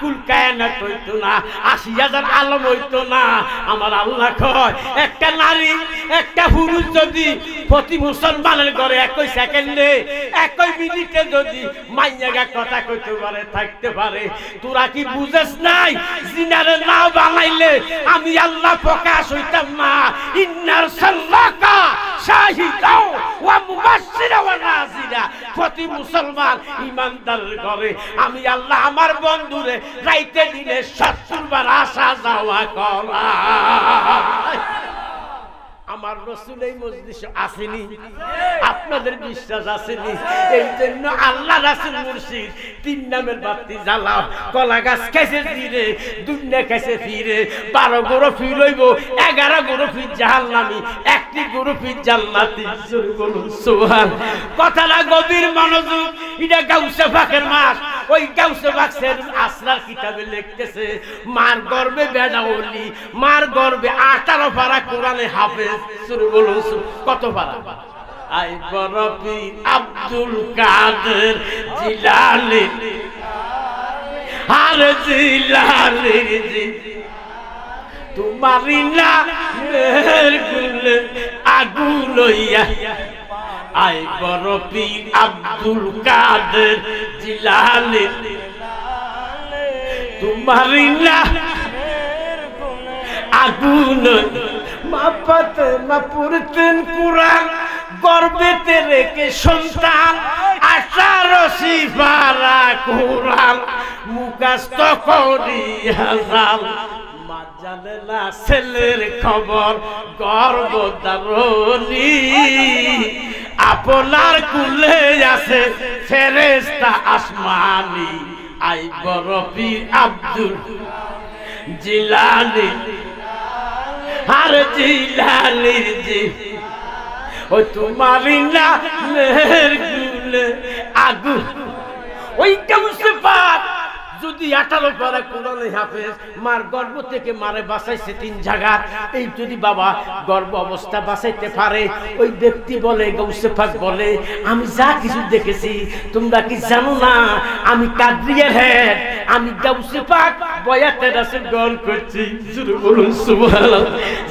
কুলকায়নাত হইতো না, আশি হাজার আলম হইতো না। আমার আল্লাহ কয়, একটা নারী, একটা পুরুষ যদি প্রতি মুসলমানের ঘরে একই সেকেন্ডে, একই মিনিটে যদি মাইয়াগা কথা কইতে পারে, থাকতে পারে, তোরা কি বুঝেস নাই? জিনারে না বানাইলে আমি আল্লাহ প্রকাশ হইতাম না। ইন্নার সাল্লাকা শাহিদাও ওয়া মুবাশশিরা ওয়া নাযিরা প্রতি মুসলমান ইমানদার করে। আমি আল্লাহ আমার বন্ধুরে রাইতে দিনে সত্তর বার আসা যাওয়া করা আমার রসুল এই মজলিসে আসেনি। আপনাদের বিশ্বাস আসেনি। এই জন্য আল্লাহ রাসুল মুর্শিদ তিন নামের বাতি জ্বালাও। কলা গাছ খাইছে ফিরে দুনিয়া খাইছে ফিরে বারো গরো ফিরইব এগারো গরো ফির জাহাল নামি একটি গরু ফির জান্নাতি। বলুন সোহান কথাটা গভীর মনোযোগ এটা গাউসে ফাঁকের মাস ওই গাউসে বাক্সের আসরার কিতাবে লিখতেছে, মার গর্বে বেড়া ওলি মার গর্বে আঠারো পারা কোরআনে হাফেজ শুরু বলুন কত পারা? আই বরফি আব্দুল কাদের জিলালি আর জিলালি তোমারি না মেহের গুলে আগুন লইয়া আই বরফি আব্দুল কাদের জিলালি। তোমারি না আগুন মা পাতে মা পড়তেন কোরআন গর্বেতে রেখে সন্তান আঠারো সিফারা কোরআন মুখাস্ত করিয়া যাল মা জানে না ছেলের খবর গর্বদারণী আপনার কুলে আছে ফেরেস্তা আসমানি, আই বরফি আব্দুল জিলানি। আর জিলানির জি ও তোমারি না মেহের ওই কেমন যদি আঠারো পারা কোরআনে হাফেজ, মার গর্ভ থেকে মারে বাঁচাইছে তিন জায়গা এই যদি বাবা গর্ভ অবস্থা বাঁচাইতে পারে, ওই ব্যক্তি বলে, গৌসে গৌসেফাক বলে, আমি যা কিছু দেখেছি, তোমরা কি জানো না? আমি কাদ্রিয়ার হেড, আমি গৌসে গৌসেফাক বয়াতে রাসুল গল করছি। বলুন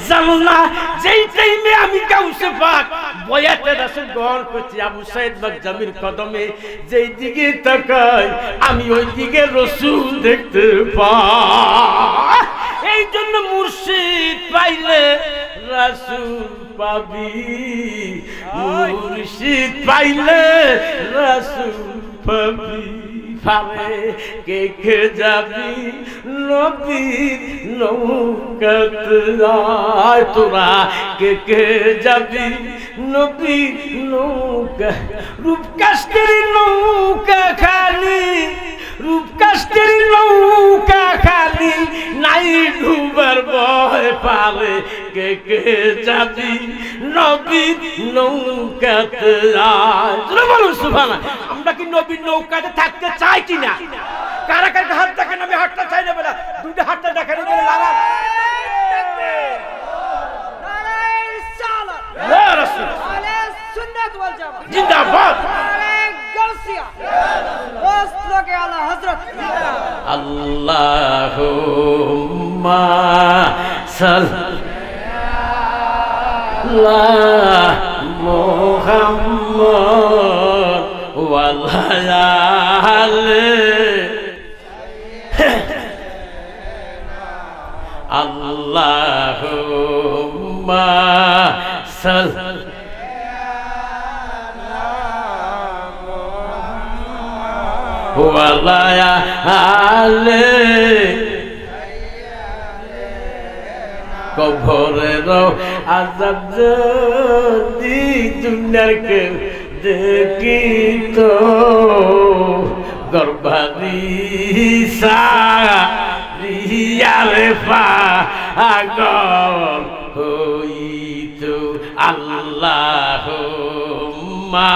জানো না, যেই টাইমে আমি গৌসে গৌসেফাক বয়াতে রাসুল গল করছি, আবু সাইদ জামির কদমে, যেই দিকে তাকাই, আমি ওই দিকে রসুল দেখতে পাই এই জন্য মুর্শিদ পাইলে রাসুল পাবি। মুর্শিদ পাইলে রাসুল পাবি। ফারে কে কে যাবি? নবীর নৌকাতে তোরা কে কে যাবি? নবীর নৌকা। রূপকাষ্টের নৌকা খালি। রূপকাষ্টের নৌকা খালি নাই ডুবার ভয় পারে কে কে যাবি নবীর নৌকাতে বলুন সুভানা আমরা কি নবীর নৌকাতে থাকতে চাই কি না কারা কারা হাত দেখেন? আমি হাতটা চাই না বেটা। দুইটা হাতটা দেখেন রাসূল। জিন্দাবাদ। আল্লাহুম্মা সাল্লা মুহাম্মদ ওয়ালা আলি আল্লাহুম্মা সাল্লা সাল ওয়ালায়া আলে কবরের আজাব যদি দুনিয়ার কেউ দেখিত গর্ভারি সারিয়ারে পাগল হইত আল্লাহ মা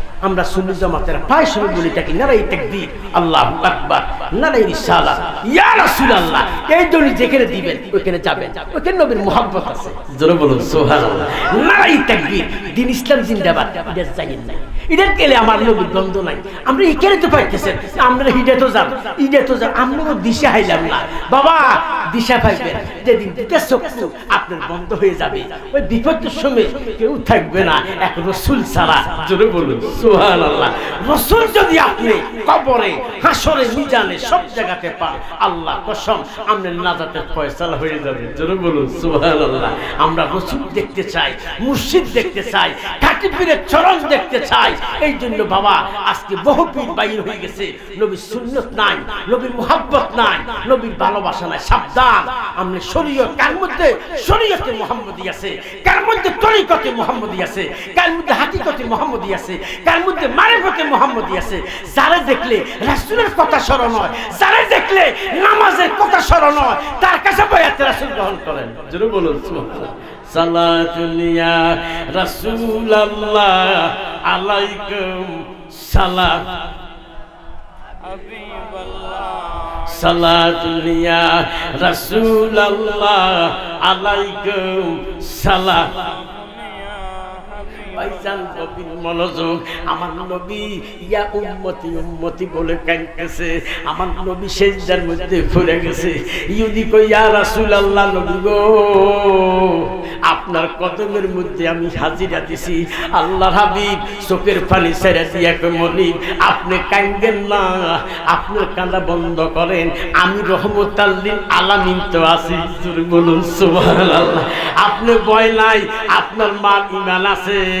আমরা সুন্নি জামাতের পায় সময় বলি থাকি নারাই তাকবীর আল্লাহু আকবার নারাই রিসালাত ইয়া রাসূলুল্লাহ এই জন্য যেখানে দিবেন ওখানে যাবেন। ওখানে নবীর মুহাব্বত আছে। জোরে বলুন সুবহানাল্লাহ। নারাই তাকবীর দিন ইসলাম জিন্দাবাদ এটা জানেন না এটা গেলে আমার নবীর গন্ধ নাই। আমরা এখানে তো পাইতেছেন আমরা হিডে তো যাব ইডে তো যাব আমরা দিশে দিশা হাইলাম না। বাবা দিশা পাইবেন। যেদিন দিতে চক্ষু আপনার বন্ধ হয়ে যাবে, ওই বিপদের সময় কেউ থাকবে না। এক রসুল ছাড়া। জোরে বলুন সুহান আল্লাহ রসুল যদি আপনি কবরে, হাসরে, মিজানে সব জায়গাতে পান, আল্লাহ কসম, আপনার নাজাতের ফয়সালা হয়ে যাবে। জোরে বলুন সুহান আল্লাহ আমরা রসুল দেখতে চাই, মুর্শিদ দেখতে চাই, খাটি পীরের চরণ দেখতে চাই। এই জন্য বাবা, আজকে বহু পীর বাইর হয়ে গেছে। নবীর সুন্নত নাই, নবীর মোহাব্বত নাই, নবীর ভালোবাসা নাই, সাবধান আপনি শরীয় কার মধ্যে? শরীয়তে মোহাম্মদী আছে। কার মধ্যে তরিকতে মোহাম্মদী আছে? কার মধ্যে হাকিকতে মোহাম্মদী আছে? কার মধ্যে মারেফতে মোহাম্মদী আছে? যারা দেখলে রাসূলের কথা স্মরণ হয় যারা দেখলে নামাজের কথা স্মরণ হয় তার কাছে বয়াতে রাসূল গ্রহণ করেন। জোরে বলুন সুবহানাল্লাহ। সালাতুলিয়া রাসূলুল্লাহ আলাইকুম সালাম। সালাতুলিয়া রাসূলুল্লাহ আলাইকুম সালাম। আপনার কদমের মধ্যে আমি হাজিরা দিছি। আল্লাহ হাবিব চোখের পানি ছেড়ে দিয়া মনিব, আপনি কাঁদেন না। আপনার কান্না বন্ধ করেন। আমি রহমতাল্লিন আলামিন তো আছি। বলুন, সুবহানাল্লাহ। আপনি ভয় নাই, আপনার মা ইমান আছে।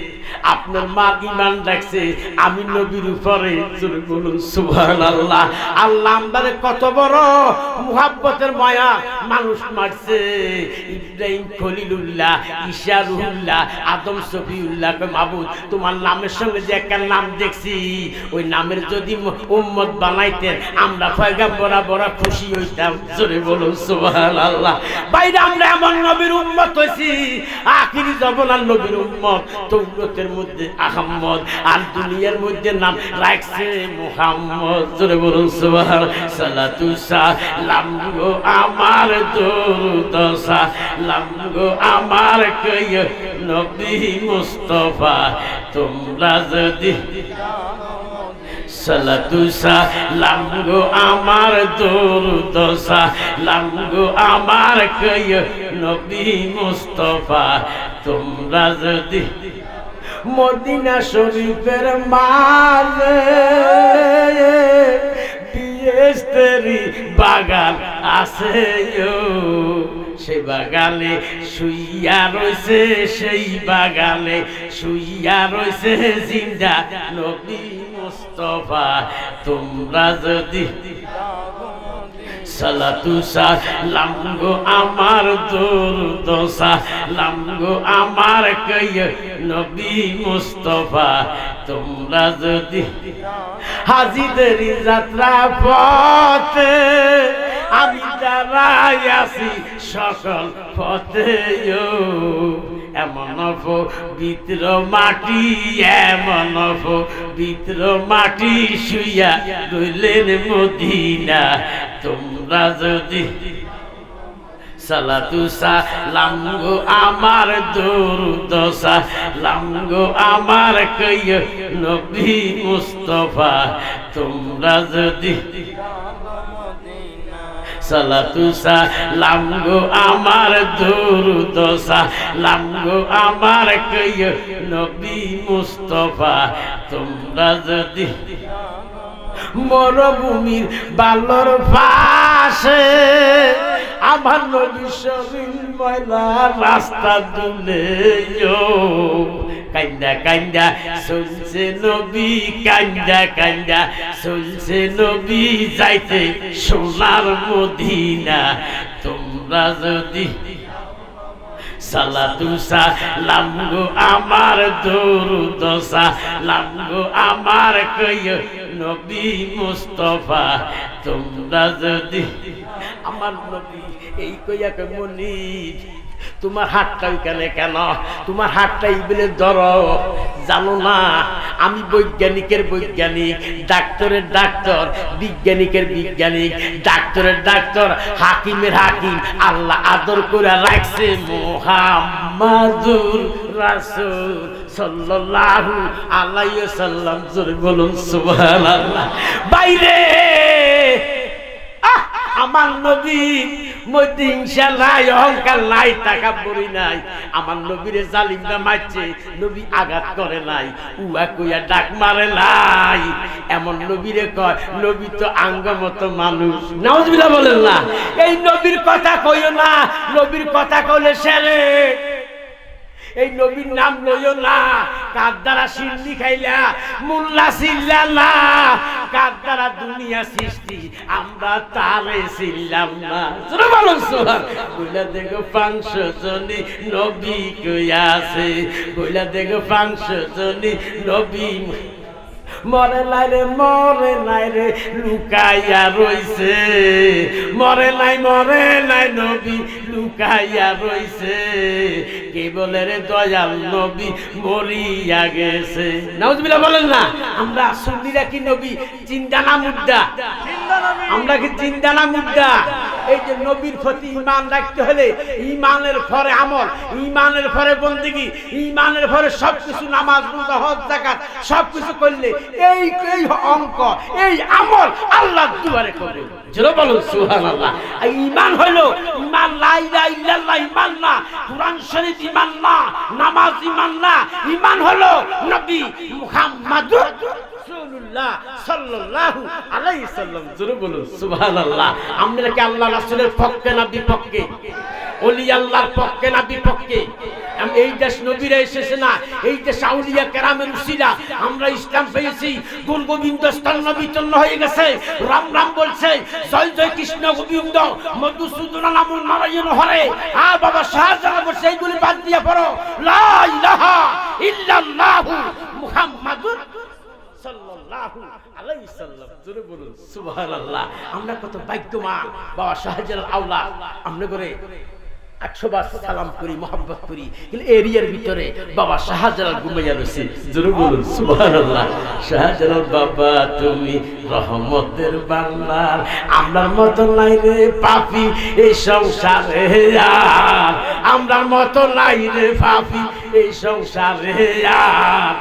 আপনার মা ইমান রাখছে, আমি নবীর উপরে বলুন, সুবহানাল্লাহ। আল্লাহ আল্লাহ আমাদের কত বড় মুহাব্বতের মায়া। মানুষ মারছে, ইব্রাহিম খলিলুল্লাহ, ঈশা রুহুল্লাহ, আদম সফিউল্লাহ মাবুদ। তোমার নামের সঙ্গে যে একটা নাম দেখছি, ওই নামের যদি উম্মত বানাইতেন, আমরা পয়গাম্বরা বড় খুশি হইতাম, জোরে বলুন, সুবহানাল্লাহ। বাইরে আমরা এমন নবীর উম্মত হইছি, আখিরি জবনার নবীর উম্মত তৌরতের মধ্যে আহম্মদ আর দুনিয়ার মধ্যে নাম রাখছে মুহাম্মদ। জোরে বলুন সুবহান। সালাতু সালাম গো আমার দরুদ সালাম গো আমার কই নবী মুস্তাফা, তোমরা যদি সালাতু সালাম গো আমার দরুদ সালাম গো আমার কই নবী মুস্তাফা, তোমরা যদি মদিনা শরীফের মাঝে বিয়েস্তেরি বাগান আছে সেই বাগানে শুইয়া রয়েছে, সেই বাগানে শুইয়া রয়েছে জিন্দা নবী মুস্তফা। তোমরা যদি সালাতু সালাম গো আমার দরুদ সালাম গো আমার কই নবী মুস্তফা। তোমরা যদি হাজিদের যাত্রা পথে, আমি দাঁড়াই আছি সকল পথে এমন পবিত্র মাটি, এমন পবিত্র মাটি শুইয়া রইলেন মদিনা। তোমরা যদি সালাতুসা লামগো আমার দুরুদসা লামগো আমার কইয় নবী মুস্তফা, তোমরা যদি সালাতুসা লামগো আমার দুরুদসা লামগো আমার কইয় নবী মুস্তফা তোমরা যদি মরভূমির বালর পাশে। আমার নবী শরীর ময়লা রাস্তা দুলে কান্দা কান্দা শুনছে নবী কান্দা কান্দা শুনছে নবী, যাইতে সোনার মদিনা। তোমরা যদি সালাতুসা লামগো আমার দরুদসা লামগো আমার কইয় নবী মুস্তফা, তোমরা যদি আমার নবী এই কইয়া কে মনির তোমার হাতটা ওইখানে কেন? তোমার হাতটা বলে ধর জানো না? আমি বৈজ্ঞানিকের বৈজ্ঞানিক, ডাক্তারের ডাক্তার, বিজ্ঞানিকের বিজ্ঞানিক, ডাক্তারের ডাক্তার, হাকিমের হাকিম। আল্লাহ আদর করে রাখছে মোহাম্মদুর রাসূল সাল্লাল্লাহু আলাইহি সাল্লাম জোরে বলুন সুবহানাল্লাহ। বাইরে! আমার নবী মদিন নাই অহংকার নাই টাকা পড়ি নাই। আমার নবীরে জালিমরা মারছে, নবী আঘাত করে নাই উয়া কুয়া ডাক মারে নাই। এমন নবীরে কয়, নবী তো আঙ্গ মতো মানুষ। নাউজবিল্লাহ বলেন না। এই নবীর কথা কইও না, নবীর কথা কইলে সেরে। এই নবীর নাম লইও না। কার দ্বারা সিন্নি খাইলা? মোল্লা সিল্লা না। কার দ্বারা দুনিয়া সৃষ্টি? আমরা তারে ছিলাম না। বইলা দেখো পাঁচশো জনি নবী কই আছে? বইলা দেখো পাঁচশো জনি নবী মরে নাই রে, মরে নাই রে, লুকাইয়া রইছে। মরে নাই মরে নাই নবী, লুকাইয়া রইছে। কে বলে রে দয়াল নবী মরিয়া গেছে। নাউজবিল্লাহ বলেন না, আমরা সুন্নিরা কি নবী? চিন্তা না মুদ্দা। আমরা কি চিন্তা না মুদ্দা? এই যে নবীর প্রতি ইমান রাখতে হলে ইমানের পরে আমল ইমানের পরে বন্দিগি ইমানের পরে সবকিছু নামাজ রোজা, হজ জাকাত সবকিছু করলে এই এই অঙ্ক এই আমল আল্লাহ দুয়ারে করবে জোরে বলো সুবহানাল্লাহ। ঈমান হলো ঈমান লা ইলাহা ইল্লাল্লাহ ঈমান না কুরআন শরীফ ঈমান না নামাজ ঈমান না ঈমান হলো নবী মুহাম্মাদুর রাসূলুল্লাহ সাল্লাল্লাহু আলাইহি সাল্লাম। জোরে বলুন, সুবহানাল্লাহ। আমরা কি আল্লাহ রাসূলের পক্ষে না বিপক্ষে? ওলি আল্লাহর পক্ষে না বিপক্ষে? এই দেশ নবীরা এসেছে না? এই দেশ আউলিয়া কেরামের উসিলা। আমরা ইসলাম পেয়েছি। গুণ গোবিন্দ স্তন্ন বিতন্ন হয়ে গেছে। রাম রাম বলছে, জয় জয় কৃষ্ণ গোবিন্দ। মধুসূদন নামুন নারায়ণ হরে। আ বাবা শাহজাহান বলছে এইগুলি বাদ দিয়ে পড়ো। লা ইলাহা ইল্লাল্লাহু মুহাম্মাদুর আমরা কত ভাগ্যবান। বাবা শাহজালাল আওলা আমরা করে একশো বার সালাম করি মোহাম্মত করি, কিন্তু এরিয়ার ভিতরে বাবা শাহজালাল ঘুমাইয়া রয়েছে। বলুন শাহজালাল বাবা, তুমি রহমতের বান্দার। আমরার মতো নাই রে পাপি, এই সংসারে আমরার মতো নাই রে পাপি, এই সংসারে আর।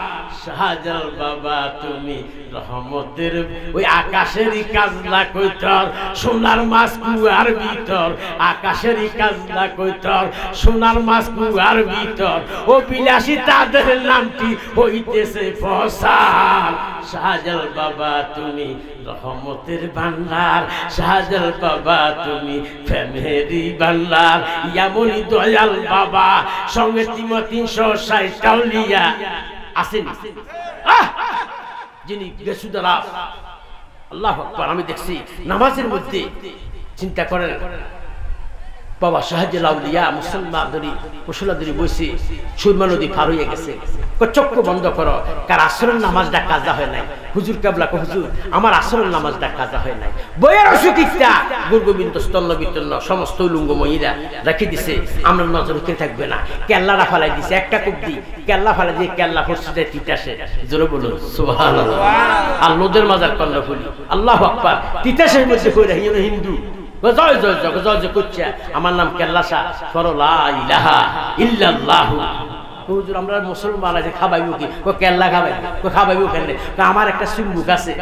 শাহজাল বাবা, তুমি রহমতের, ওই আকাশেরই কাজলা কইতর সোনার মাছ কুয়ার ভিতর, আকাশেরই কাজলা কইতর সোনার মাছ কুয়ার ভিতর। ও বিলাসী তাদের নামটি হইতেছে ফসাল। শাহজাল বাবা, তুমি রহমতের ভান্ডার। শাহজাল বাবা, তুমি ফ্যামেরি ভান্ডার। ইয়ামনি দয়াল বাবা, সঙ্গে তিম তিনশো ষাট টাউলিয়া আসেন! যিনি আল্লাহ আমি দেখছি নামাজের মধ্যে চিন্তা করেন বাবা লাউলিয়া মুসলমান ধরি মুসল্লা ধরি বসে সুরমা নদী পার হয়ে গেছে। চক্ষু বন্ধ করো, কার আসরের নামাজটা কাজা হয় নাই। হুজুর কাবলা হুজুর, আমার আসরের নামাজটা কাজা হয় নাই। বইয়ের অসুখিকটা গুরগোবিন্দ স্তন্ন বিতন্ন সমস্ত উলুঙ্গ মহিলা রেখে দিছে, আমরা নজর কে থাকবে না। কেল্লারা ফালাই দিছে, একটা কুপ দি কেল্লা ফালাই দিয়ে কেল্লা ফসে যায় তিতাসে জোরে বলুন, সুবহানাল্লাহ। আর লোদের মাজার কল্লা ফুলি আল্লাহ আকবার। তিতাসের মধ্যে কইরা হিন্দু জয় করছে। আমার নাম কেল্লাসা হুজুর, আমরা মুসলমান আছে, খাবাইবো কি? কেল্লা খাবাই? খাবাইবো কেন আমার একটা সিম্বুক আছে।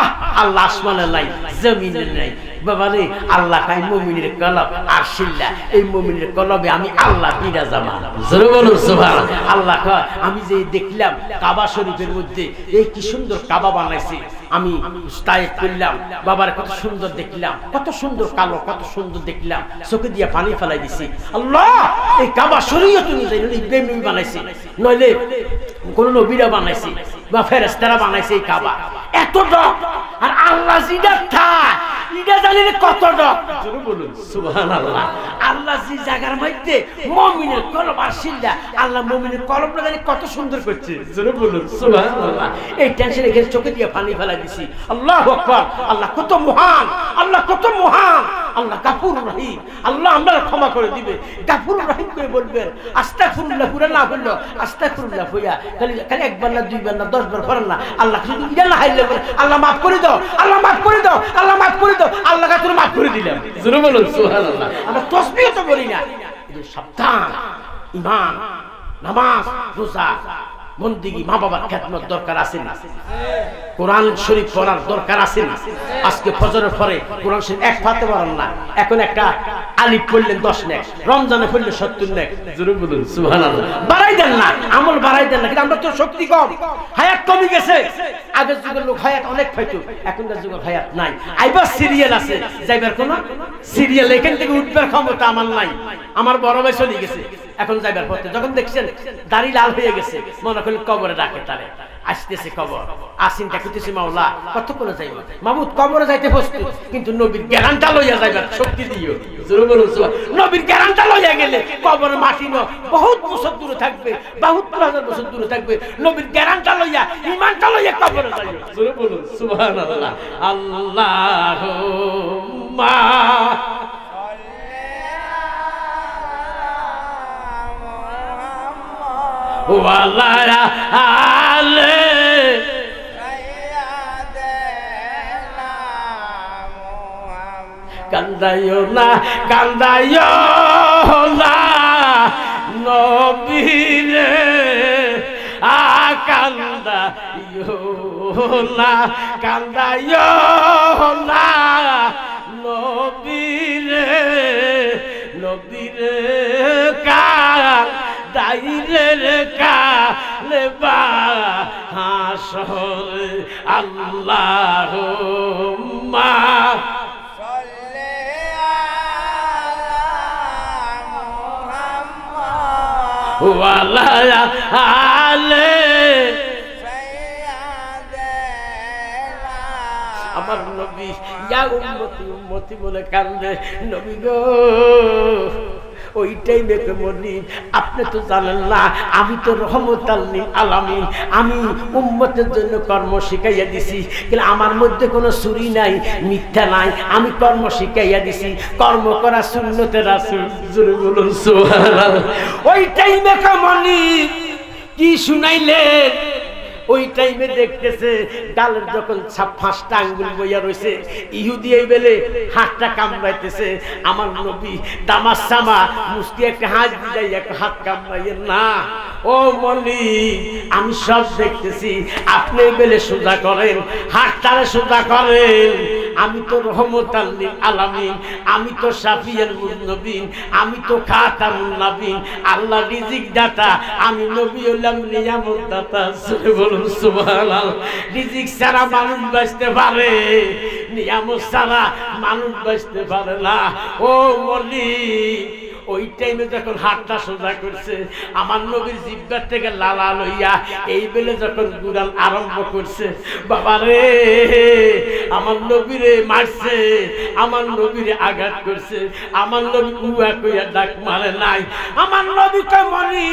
আহ আল্লাহ আসমানে নাই জমিনে নাই বাবা রে আল্লাহ খাই মমিনের কলব আর শিল্লা। এই মমিনের কলবে আমি আল্লাহ বিরা জামা আল্লাহ কয় আমি যে দেখলাম কাবা শরীফের মধ্যে এই কি সুন্দর কাবা বানাইছে। আমি স্টাইপ করলাম বাবার কত সুন্দর দেখলাম কত সুন্দর কালো কত সুন্দর দেখলাম চোখে দিয়ে পানি ফেলাই দিছি। আল্লাহ এই কাবা অনুযায়ী ইব্রাহিম নবী বানাইছে। নইলে কোন নবীরা বানাইছে বা ফেরেস্তারা বানাইছে এই কাবা। এত ডক আর আল্লাহ জিদার থাক ইটা জানিলে কত ডক বলুন সুবহানাল্লাহ। আল্লাহ যে জায়গার মধ্যে মুমিনের কলব আর আল্লাহ মুমিনের কলবটা জানি কত সুন্দর করছে। জোরে বলুন সুবহানাল্লাহ। এই টেনশন এখানে চোখে দিয়ে পানি ফেলাই দিছি। আল্লাহু আকবার। আল্লাহ কত মহান। আল্লাহ কত মহান। আল্লাহ গাফুর রহিম। আল্লাহ আমরা ক্ষমা করে দিবে। গাফুর রহিম করে বলবেন আস্তাগফিরুল্লাহ পুরা না বলল আস্তাগফিরুল্লাহ হইয়া। খালি খালি একবার না দুইবার না দশবার করেন না। আল্লাহ শুধু না হাইলে আল্লাহ মাফ করে দাও আল্লাহ মাফ করে দাও আল্লাহ মাফ করে দাও আল্লাহ কাছে মাফ করে দিলাম। জোরে বলুন সুবহানাল্লাহ। আমরা তসবিহ তো বলি না। সাবধান ইমান নামাজ রোজা বন্দিগি মা বাবার খেদমত দরকার আছে না? কোরআন শরীফ পড়ার দরকার আছে না? আজকে ফজরের পরে কোরআন শরীফ এক পাতে পারেন না। এখন একটা আলিফ পড়লেন দশ নেক রমজানে পড়লে সত্তর নেক। জোরে বলুন সুবহানাল্লাহ। বাড়াই দেন না আমল বাড়াই দেন না কিন্তু আমরা তো শক্তি কম। হায়াত কমে গেছে। আগের যুগের লোক হায়াত অনেক পাইতো এখনকার যুগের হায়াত নাই। আইবার সিরিয়াল আছে যাইবার কোন সিরিয়াল এখান থেকে উঠবার ক্ষমতা আমার নাই। আমার বড় ভাই চলে গেছে। এখন যাইবার পথে যখন দেখছেন দাড়ি লাল হয়ে গেছে, মনে করলেন কবরে ডাকে তারে। আসতেছে কবর। আসিনটা খুঁজতেছে মাওলা, কতক্ষণে যাইব? মামুদ, কবরে যাইতে প্রস্তুত, কিন্তু নবীর গ্যারান্টা লইয়া যাইবার শক্তি দিও। নবীর গ্যারান্টা লইয়া গেলে কবর মাটি ন বহুত বছর দূরে থাকবে, বাহাত্তর হাজার বছর দূরে থাকবে। নবীর গ্যারান্টা লইয়া ইমানটা লইয়া কবরে যাইব জোরে বলুন, সুবহানাল্লাহ। আল্লাহুম্মা ওয়ালা আলে। কান্দাইও না কান্দাইও না। নবীরে আ, কান্দাইও না কান্দাইও না। নবীরে নবীরে কার দাইরে হাসর আল্লাহ মা ওয়ালা আলে আমার নবী ইয়া উম্মতি উম্মতি বলে কান্দে। নবী গো। ওই টাইমে মনি আপনি তো জানেন না, আমি তো রহমত আলামিন, আমি উম্মতের জন্য কর্ম শিখাইয়া দিছি। কিন্তু আমার মধ্যে কোনো চুরি নাই, মিথ্যা নাই, আমি কর্ম শিখাইয়া দিছি। কর্ম করা শূন্যতে বলুন ওই টাইমে মনি কি শুনাইলেন? ওই টাইমে দেখতেছে ডালের যখন পাঁচটা আঙ্গুল বইয়া রয়েছে ইহুদি এই বেলে হাতটা কামড়াইতেছে। আমার নবী দামাসামা মুস্তি একটা হাত দিয়ে একটা হাত কামড়াইয়ের না। ও মলি আমি সব দেখতেছি। আপনি বেলে সোজা করেন হাতটারে সোজা করেন। আমি তো রহমত আলামিন, আমি তো সাফিয়াল নবীন, আমি তো খাতামুন নবীন। আল্লাহ রিজিক দাতা, আমি নবী হলাম নিয়ামত দাতা সুরে বলুন সুবহানাল্লাহ। রিজিক ছাড়া মানুষ বাঁচতে পারে, নিয়ামত ছাড়া মানুষ বাঁচতে পারে না। ও মলি ওই টাইমে যখন হাতটা সোজা করছে, আমার নবীর জিব্বার থেকে লালা লইয়া এই বেলে যখন গুড়াল আরম্ভ করছে বাবা রে আমার নবীরে মারছে, আমার নবীরে আঘাত করছে, আমার নবী উয়া কইয়া ডাক মারে নাই, আমার নবী কে মরি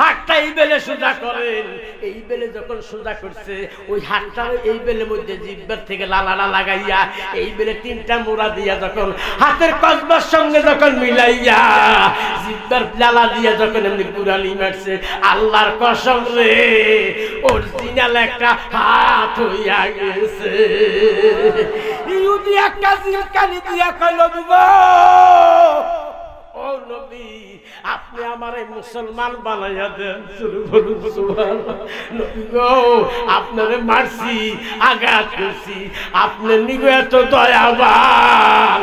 হাতটা এই বেলে সোজা করেন, এই বেলে যখন সোজা করছে, ওই হাতটা এই বেলের মধ্যে জিব্বার থেকে লালাটা লাগাইয়া, এই বেলে তিনটা মোড়া দিয়া যখন, হাতের কসবার সঙ্গে যখন মিলাইয়া, জিব্বার লালা দিয়া যখন এমনি পুরানি মারছে আল্লাহর কসম রে অরিজিনাল একটা হাত হইয়া গেছে। ইউদি একটা জিলকানি দিয়া কইল দিব মুসলমান বানাইয়া দেন। মারছি, আঘাত করছি। এত দয়াবান।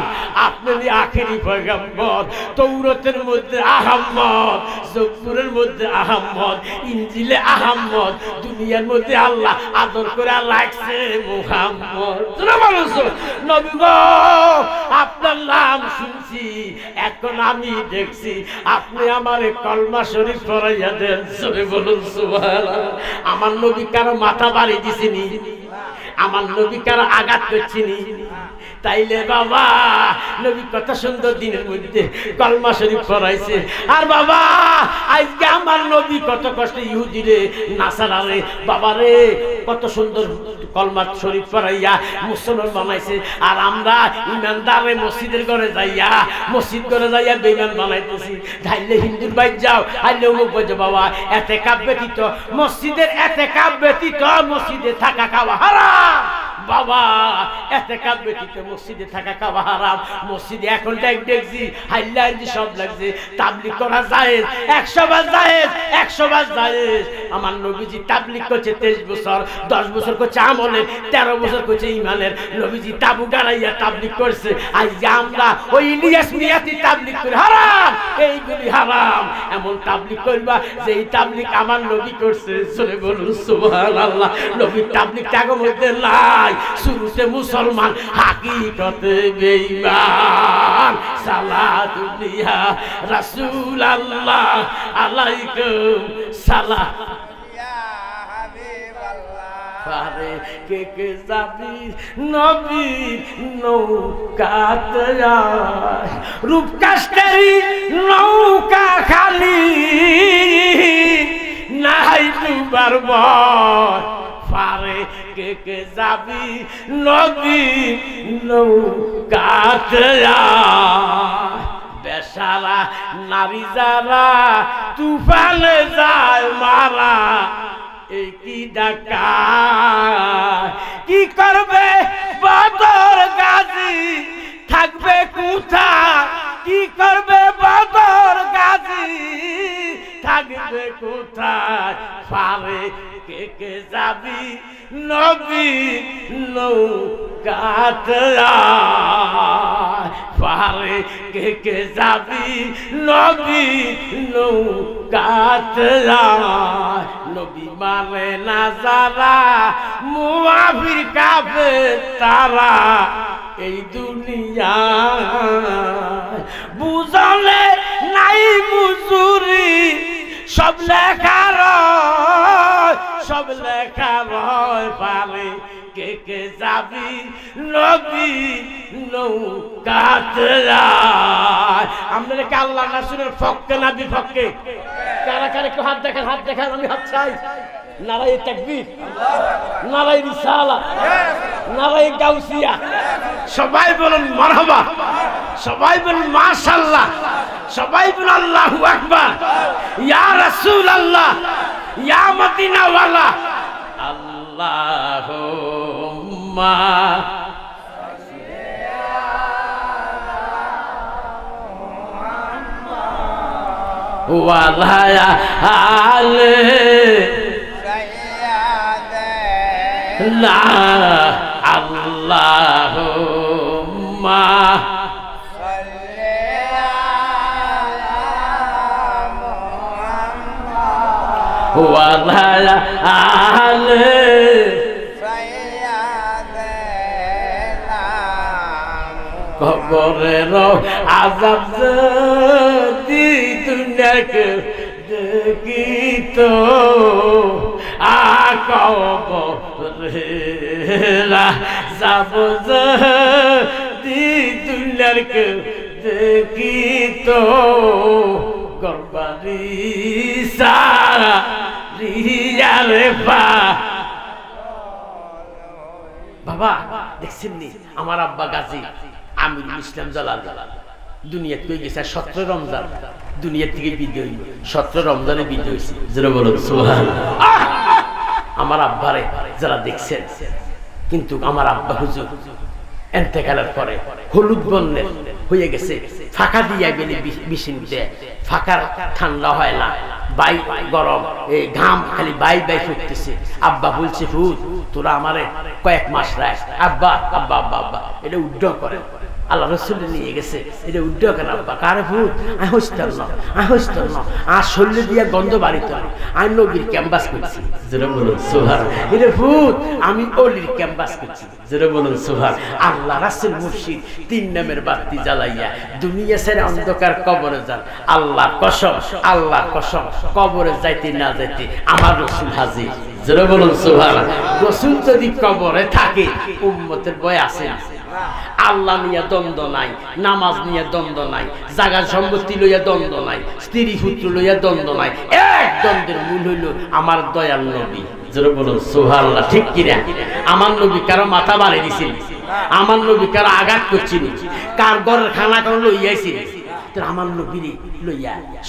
আখেরি পয়গম্বর, তৌরতের মধ্যে আহাম্মদ, জব্বুরের মধ্যে আহাম্মদ ইঞ্জিলে আহাম্মদ, দুনিয়ার মধ্যে আল্লাহ, আদর করে লাগছে মুহাম্মদ। মানুষ আপনার নাম শুনছি, এখন আমি দেখছি, আপনি আমার কলমা শরীফ পড়াইয়া দেন। সরে বলুন আমার নবী কারও মাথা বাড়ি দিছিনি, আমার নবী কারও আঘাত করছিনি তাইলে বাবা, নবী কত সুন্দর দিনের মধ্যে কলমা শরীফ পড়াইছে। আর বাবা, আজকে আমার নবী কত কষ্ট ইহুদি রে, নাসারা রে, বাবা রে, কত সুন্দর কলমা শরীফ পড়াইয়া মুসলমান বানাইছে। আর আমরা ইমানদারে মসজিদের ঘরে যাইয়া, মসজিদ করে যাইয়া বেইমান বানাইতেছি। ধাইলে হিন্দুর বাইর যাও হাইলে অমুক বলছে বাবা, এতে কাপ ব্যতীত, মসজিদের এতে কাপ ব্যতীত মসজিদে থাকা খাওয়া হারাম। বাবা, এতে কাপ ব্যতীত মসজিদে থাকা খাওয়া হারাম। মসজিদে এখন সব লাগছে তাবলিক করা একশো বার একশো বার যায় আমার নবীজি তাবলিক করছে তেইশ বছর, দশ বছর করছে আমলের, তেরো বছর করছে ইমানের। নবীজি তাবু গাড়াইয়া তাবলিক করছে। আজ আমরা ওই ইলিয়াস মিয়াতি তাবলিক করি। হারাম! এইগুলি হারাম। এমন তাবলিক করবা যে এই তাবলিক আমার নবী করছে। চলে বলুন, সুবহানাল্লাহ। নবীর তাবলিক মধ্যে নাই। শুরুতে মুসলমান হাকিকতে বেঈমান। সালাতুল্লাহ রাসূল আল্লাহ আলাইকুম সালাম। পারে কে কে যাবি নবী নৌকাতে যায় রূপকাষ্টেরি নৌকা খালি নাই দুবার বর পারে কে কে যাবি? নবী যায় বেসারা নারী যারা তুফানে যায় মারা এই কি ডাকা? কি করবে বদর গাজী? থাকবে কোথা কি করবে বদর গাজী? থাকবে কোথায়? পারে কে কে যাবি? নবী নৌকাতে পারে কে কে যাবি? নবী নৌকাতে নবী মারে না যারা, মুআফির কাফে তারা। এই দুনিয়া বুঝলে নাই মুজুরি সব লেখা রয়, সব লেখা রয় পারে কে কে যাবি নবী নৌকাতে আপনারা কে আল্লাহ রাসূলের পক্ষে না বিপক্ষে কারা কারা একটু হাত দেখেন হাত দেখেন, আমি হাত চাই। নারাই তাকবীর নারাই রিসালা নারাই গাউসিয়া। সবাই বলুন মারহাবা সবাই বলুন মাশাআল্লাহ সবাই বলুন আল্লাহু আকবার ইয়া রাসূলুল্লাহ ইয়া মদিনাওয়ালা। আল্লাহুম্মা ওয়ালা আলে লা আল্লাহুম্মা। ওয়ালা আলে কবরের আজাব যদি দুনিয়াকে দেখিত আকবরেরা যাব যদি দুনিয়াকে দেখিত গরবারি সার রে বা বাবা দেখছেন আমার আব্বা গাজী আমিরুল ইসলাম জালাল দুনিয়া থেকে গেছে সতেরো রমজান দুনিয়া থেকে বিদ্যুৎ সতেরো রমজানে বিদ্যুৎ হয়েছে যেটা বলো সোহান আমার আব্বারে যারা দেখছেন, কিন্তু আমার আব্বা হুজুর এন্তেকালের পরে হলুদ বন্যের হয়ে গেছে, ফাঁকা দিয়ে গেলে বিশিনতে ফাঁকার ঠান্ডা হয় না, বাই গরম এই ঘাম খালি বাই বাই ফুটতেছে। আব্বা বলছে হুজ তোরা আমারে কয়েক মাস রাখ। আব্বা আব্বা আব্বা আব্বা, এটা উড্ড করে। আল্লাহ রসুল নিয়ে গেছে। এটা উড্ডয় কেন আব্বা। কারে ভূত? আমি হস্তাল না আমি হস্তাল না আর শরীরে দিয়া গন্ধ বাড়িতে না আমি নবীর ক্যাম্পাস করছি। যেটা বলুন সোহার এটা ভূত আমি অলির ক্যাম্বাস করছি। যেটা বলুন সোহার আল্লাহ রাসুল মুর্শিদ তিন নামের বাতি জ্বালাইয়া দুনিয়া ছেড়ে অন্ধকার কবরে যান। আল্লাহ কসম আল্লাহ কসম কবরে যাইতে না যাইতে আমার রসুল হাজির। যেটা বলুন সোহার রসুল যদি কবরে থাকে উম্মতের বয় আছে আল্লাহ নিয়ে দ্বন্দ্ব নাই, নামাজ নিয়ে দ্বন্দ্ব নাই জাগা সম্পত্তি লইয়া দ্বন্দ্ব নাই, স্ত্রী পুত্র লইয়া দ্বন্দ্ব নাই, এক দ্বন্দ্বের মূল হইল আমার দয়াল নবী।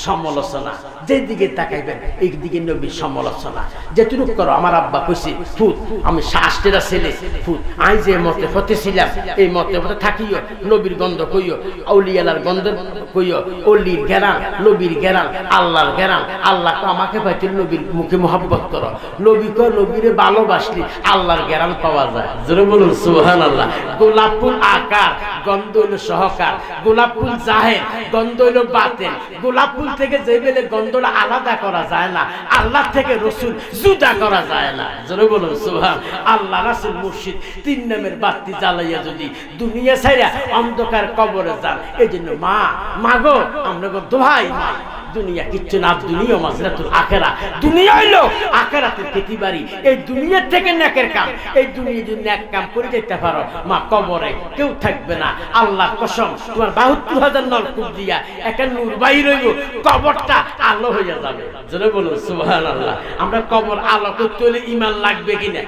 সমালোচনা যেদিকে তাকাইবেন, এই দিকে নবীর সমালোচনা। যেটুকু করো, আমার আব্বা কইছে ফুট আমি শাস্তেরা ছেলে ফুট আই যে মতে হতে ছিলাম, এই মতে হতে থাকিও, নবীর গন্ধ কইও, আউলিয়ালার গন্ধ কইও, অলির গেরান নবীর গেরান আল্লাহর গেরান আল্লাহ তো আমাকে পাইছিল নবীর মুখে মোহাব্বত করো। নবী কো নবীরে ভালোবাসলি আল্লাহর গেরান পাওয়া যায়। জোরে বলুন সুবহান আল্লাহ গোলাপ ফুল আকার, গন্ধ হইল সহকার। গোলাপ ফুল জাহের, গন্ধ হইল বাতেন। গোলাপ ফুল থেকে যে বেলে গন্ধটা আলাদা করা যায় না। আল্লাহ থেকে রসুল জুদা করা যায় না। জোরে বলুন সুহান আল্লাহ রাসুল মুর্শিদ তিন নামের বাতি জ্বালাইয়া যদি দুনিয়া ছাইরা অন্ধকার কবরে যান এই জন্য মা মাগো আমরা দোহাই মা। দুনিয়া কিচ্ছু না, দুনিয়া মাজরাতুল আখেরা দুনিয়া হইল আখেরাতের খেতি বাড়ি এই দুনিয়ার থেকে ন্যাকের কাম। এই দুনিয়া যদি নেক কাম করে যেতে পারো, মা, কবরে কেউ থাকবে না। আল্লাহ কসম, তোমার বাহাত্তর হাজার নলকূপ দিয়া একটা নূর বাইর হইব। কবরটা আলো হয়ে যাবে। জোরে বলুন সুবহান আল্লাহ আমরা কবর আলো করতে হলে ইমান লাগবে কিনা?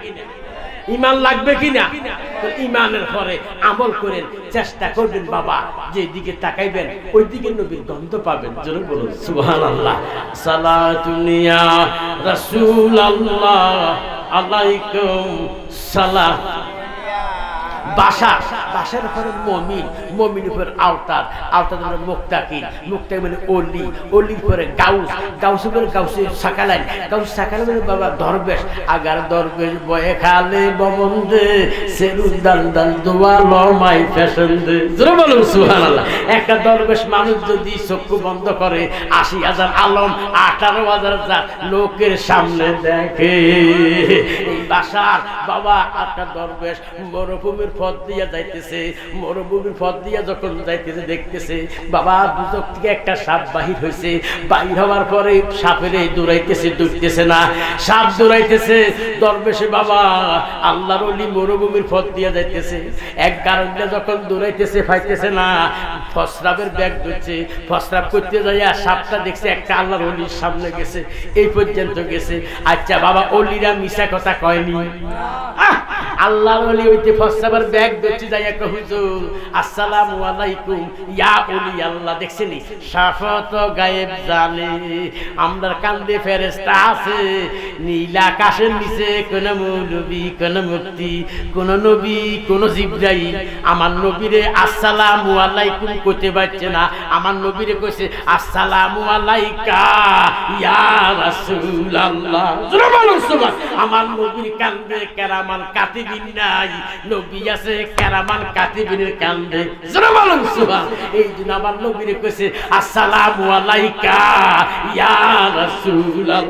ইমান লাগবে কিনা? ইমানের পরে আমল করেন, চেষ্টা করবেন বাবা যে দিকে তাকাইবেন ওই দিকে নবীর গন্ধ পাবেন। জোরে বলুন সুবহান আল্লাহ সালাতুনিয়া রাসূল আল্লাহ আলাইকুম সালাম। বাসা, বাসার উপরে মমিন মমিন উপরে আওতার আওতার উপরে মুক্তাকিন। মুক্তা মানে অলি, অলির পরে গাউস গাউস উপরে গাউসে সাকালাই মানে বাবা দরবেশ। আগার দরবেশ বয়ে খালে দাল দাল দোয়া লমাই ফ্যাশন দে জোরে বলুন, সুবহানাল্লাহ। একটা দরবেশ মানুষ যদি চক্ষু বন্ধ করে, আশি হাজার আলম, আঠারো হাজার হাজার লোকের সামনে দেখে। এই বাসার বাবা একটা দরবেশ মরুভূমির পথ দিয়া যাইতেছে, মরুভূমির পথ দিয়া যখন যাইতেছে, দেখতেছে, বাবা দুচক থেকে একটা সাপ বাহির হয়েছে বাহির হওয়ার পরে সাপের এই দৌড়াইতেছে, দৌড়তেছে না। সাপ দৌড়াইতেছে, দরবেশে বাবা, আল্লাহর অলি মরুভূমির পথ দিয়া যাইতেছে। এক গারণটা যখন দৌড়াইতেছে ফাইতেছে না, ফসরাবের ব্যাগ ধরছে। ফসরাব করতে যাইয়া সাপটা দেখছে, একটা আল্লাহর অলির সামনে গেছে, এই পর্যন্ত গেছে। আচ্ছা বাবা অলিরা মিশা কথা কয়নি! আল্লাহর অলি হইতে ফসরাবের ব্যাগ ধরছে যাইয়া কহ হুজুর, আসসালামু আলাইকুম। ইয়া অলি আল্লাহ, দেখছেনি? গায়েব জানে, আমরার কান্দে ফেরেস্তা আছে। নীল আকাশের নিচে কোন নবী কোন মুক্তি কোন নবী, কোন জিব্রাই আমার নবীরে আসসালামু আলাইকুম কইতে পারছে না। আমার নবীরে কইছে, আসসালামু আলাইকা, ইয়া রাসূলুল্লাহ। আমার নবীর কান্দে কেরামান কাতিবিন নাই। নবী আছে কেরামান কাতিবিনের কান্দে বলুন, সুবহান। এই জন্য আমার নবীরে কইছে আসসালামু আলাইকা, ইয়া রাসূলুল্লাহ।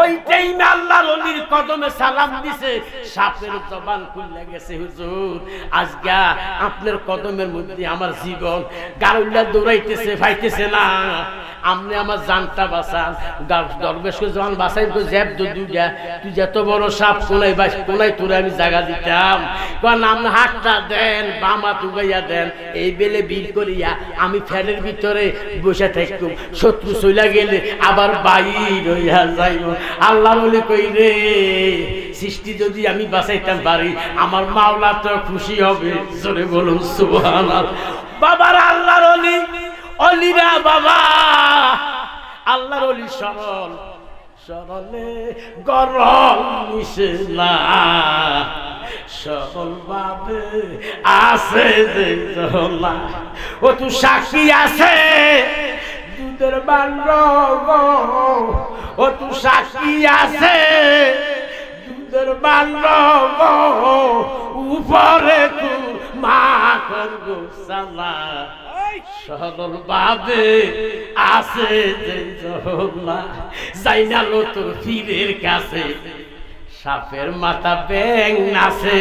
ওই টাইমে আল্লাহর ওলির কদমে সালাম দিছে। সাপের জবান খুলে গেছে, হুজুর। আজকে আপনার কদমের মধ্যে আমার জীবন গারুল্লা দৌড়াইতেছে, ভাইতেছে না। আপনি আমার জানটা বাঁচান। দরবেশকে যখন বাঁচাই তো জ্যাব দুইটা। তুই যত বড় সাপ কোনাই বাস কোনাই তোরে আমি জায়গা দিতাম। আপনি হাতটা দেন দেন, এই বেলে বিল করিয়া আমি ফ্যানের ভিতরে বসে থাকতুম। শত্রু চইলা গেলে আবার বাইর হইয়া যাইব। আল্লাহ বলে কই রে, সৃষ্টি যদি আমি বাঁচাইতাম পারি, আমার মাওলা তো খুশি হবে। জোরে বলুন সুবহান বাবার আল্লাহর অলি, অলিরা বাবা, আল্লাহর অলি সরল। সরলে গরম মিশে না। সরল ভাবে আছে যে জলা। ও তু সাক্ষী আছে দুধের বান্ড ও তু সাক্ষী আছে দুধের বান্ড উপরে তু মা করব সালা। সরল ভাবে আছে যে জহলা যাই তোর ফিরের কাছে। সাপের মাথা ব্যাং নাচে,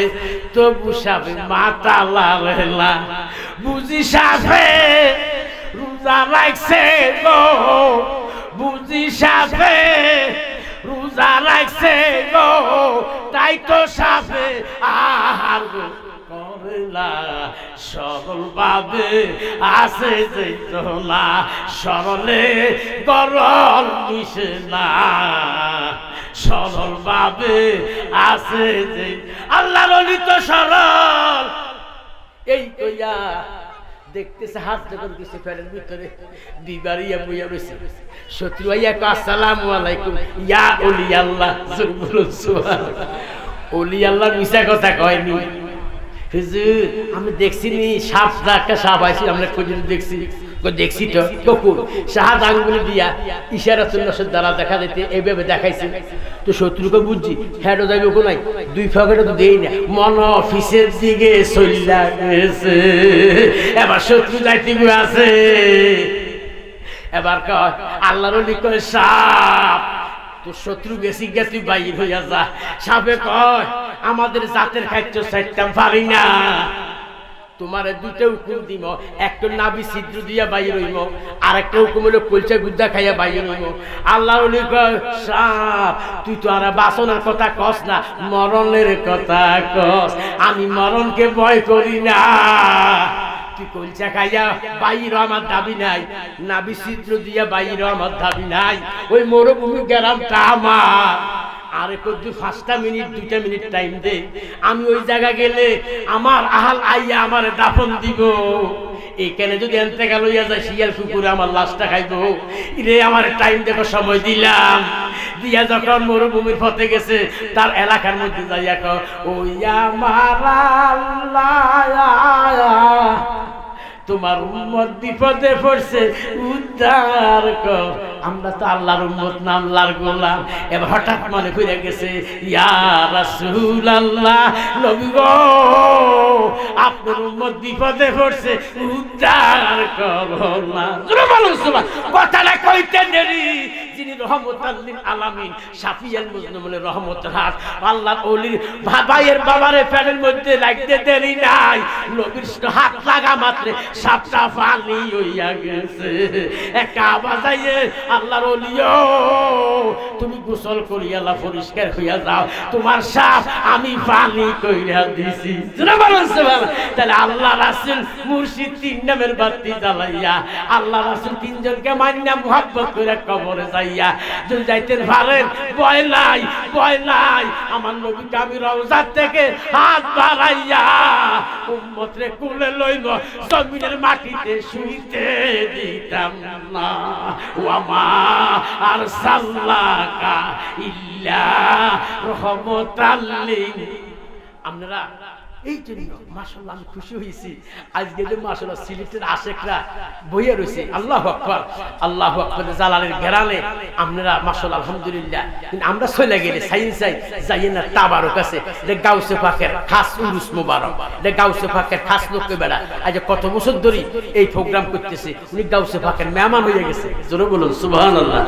তবু সাপে মাথা লালেলা বুঝি সাপে রোজা লাগছে গো, বুঝি সাপে রোজা লাগছে গো, তাই তো সাপে আহার গো করলা সরল ভাবে আছে যে তোলা সরলে গরল মিশে না। সরল ভাবে আছে যে আল্লাহ তো সরল। এই কইয়া দেখতেছে হাত যখন কিছু ফেলের ভিতরে, বিবারিয়া বইয়া রয়েছে শত্রু আইয়া আসসালামু আলাইকুম। ইয়া ওলি আল্লাহ ওলি আল্লাহ মিশা কথা কয়নি। হুজুর, আমি দেখছি নি সাপ একটা সাপ আইছিল আমরা খুঁজে দেখছি। দেখছি তো, ককুর। সাহাদ আঙ্গুলি দিয়া ইশারা তুল্লাসের দ্বারা দেখা যেতে এইভাবে দেখাইছে। তো শত্রুকে বুঝছি হ্যাডো যাইবে কোনাই দুই ফাঁকটা তো দেই না। মন অফিসের দিকে চল্লা গেছে। এবার শত্রু যাইতে আছে। এবার কয়, আল্লাহর কয়, সাপ। তোর শত্রু গেছি গে তুই বাইর হইয়া যা। সাপে কয়, আমাদের জাতের খাদ্য চাইতাম পারি না। তোমার দুটো হুকুম দিব একটা নাবি ছিদ্র দিয়া বাইর হইম আর একটা হুকুম হলো কলচা গুদ্দা খাইয়া বাইর হইম। আল্লাহ সাপ, তুই তো আর বাসনের কথা কস না, মরণের কথা কস। আমি মরণকে ভয় করি না। তুই কলচা খাইয়া? বাইর আমার দাবি নাই। নাবি ছিদ্র দিয়া বাইর আমার দাবি নাই। ওই মরুভূমি গেলাম তা আমার। পাঁচটা মিনিট, দুইটা মিনিট টাইম দে আমি ওই গেলে আমার আহাল আইয়া আমার দাফন দিব। যদি ইয়া যায়, শিয়াল আমার রে আমার টাইম সময় দিলাম। দিয়া যখন মরুভূমির পথে গেছে, তার এলাকার মধ্যে যাইয়া ক তোমার উম্মত বিপদে পড়ছে, উদ্ধার কর। আমরা তো আল্লাহর উম্মত নাম লার গোলাম। এবার হঠাৎ মনে করে গেছে, ইয়া আল্লাহ নবী আপনার বিপদে পড়ছে, উদ্ধার কর না। কথাটা কইতে যিনি আলামিন শাফিয়াল মুজলিমুল রহমতের হাত আল্লাহর ওলির ভাইয়ের বাবারে ফ্যানের মধ্যে লাগতে দেরি নাই। হাত লাগা মাত্রে সাতটা পানি হইয়া গেছে। একা বাজাইয়ে আল্লাহর ওলিও, তুমি গোসল করিয়া আল্লাহ পরিষ্কার হইয়া যাও। তোমার সাপ আমি পানি কইরা দিছি। তাহলে আল্লাহ রাসূল মুর্শিদ তিন নামের বাতি জ্বালাইয়া, আল্লাহ রাসূল তিনজনকে মান্না মুহাব্বত করে কবরে যাইয়া, যদি যাইতে পারেন, ভয় নাই ভয় নাই। আমার নবীকে আমি রওজা থেকে হাত বাড়াইয়া উম্মতরে কুলে লইব জমিনের মাটিতে শুইতে দিতাম না। ওয়ামা আর সাল্লাকা ইল্লা রহমতাল্লিন আপনারা এই জন্য মাসাল্লাহ আমি খুশি হয়েছি। আজকে যে মাসাল্লাহ সিলেটের আশেকরা বইয়া রয়েছে, আল্লাহ আকবর আল্লাহ আকবর, জালালের ঘেরালে আপনারা মাসাল্লাহ আলহামদুলিল্লাহ, কিন্তু আমরা চলে গেলে সাইন সাই যাই না তাবারক আছে। যে গাউসে পাকের খাস উরুস মুবারক, যে গাউসে পাকের খাস লোককে বেড়া, আজ কত বছর ধরে এই প্রোগ্রাম করতেছে, উনি গাউসে পাকের মেহমান হয়ে গেছে। জোরে বলুন, সুবহানাল্লাহ।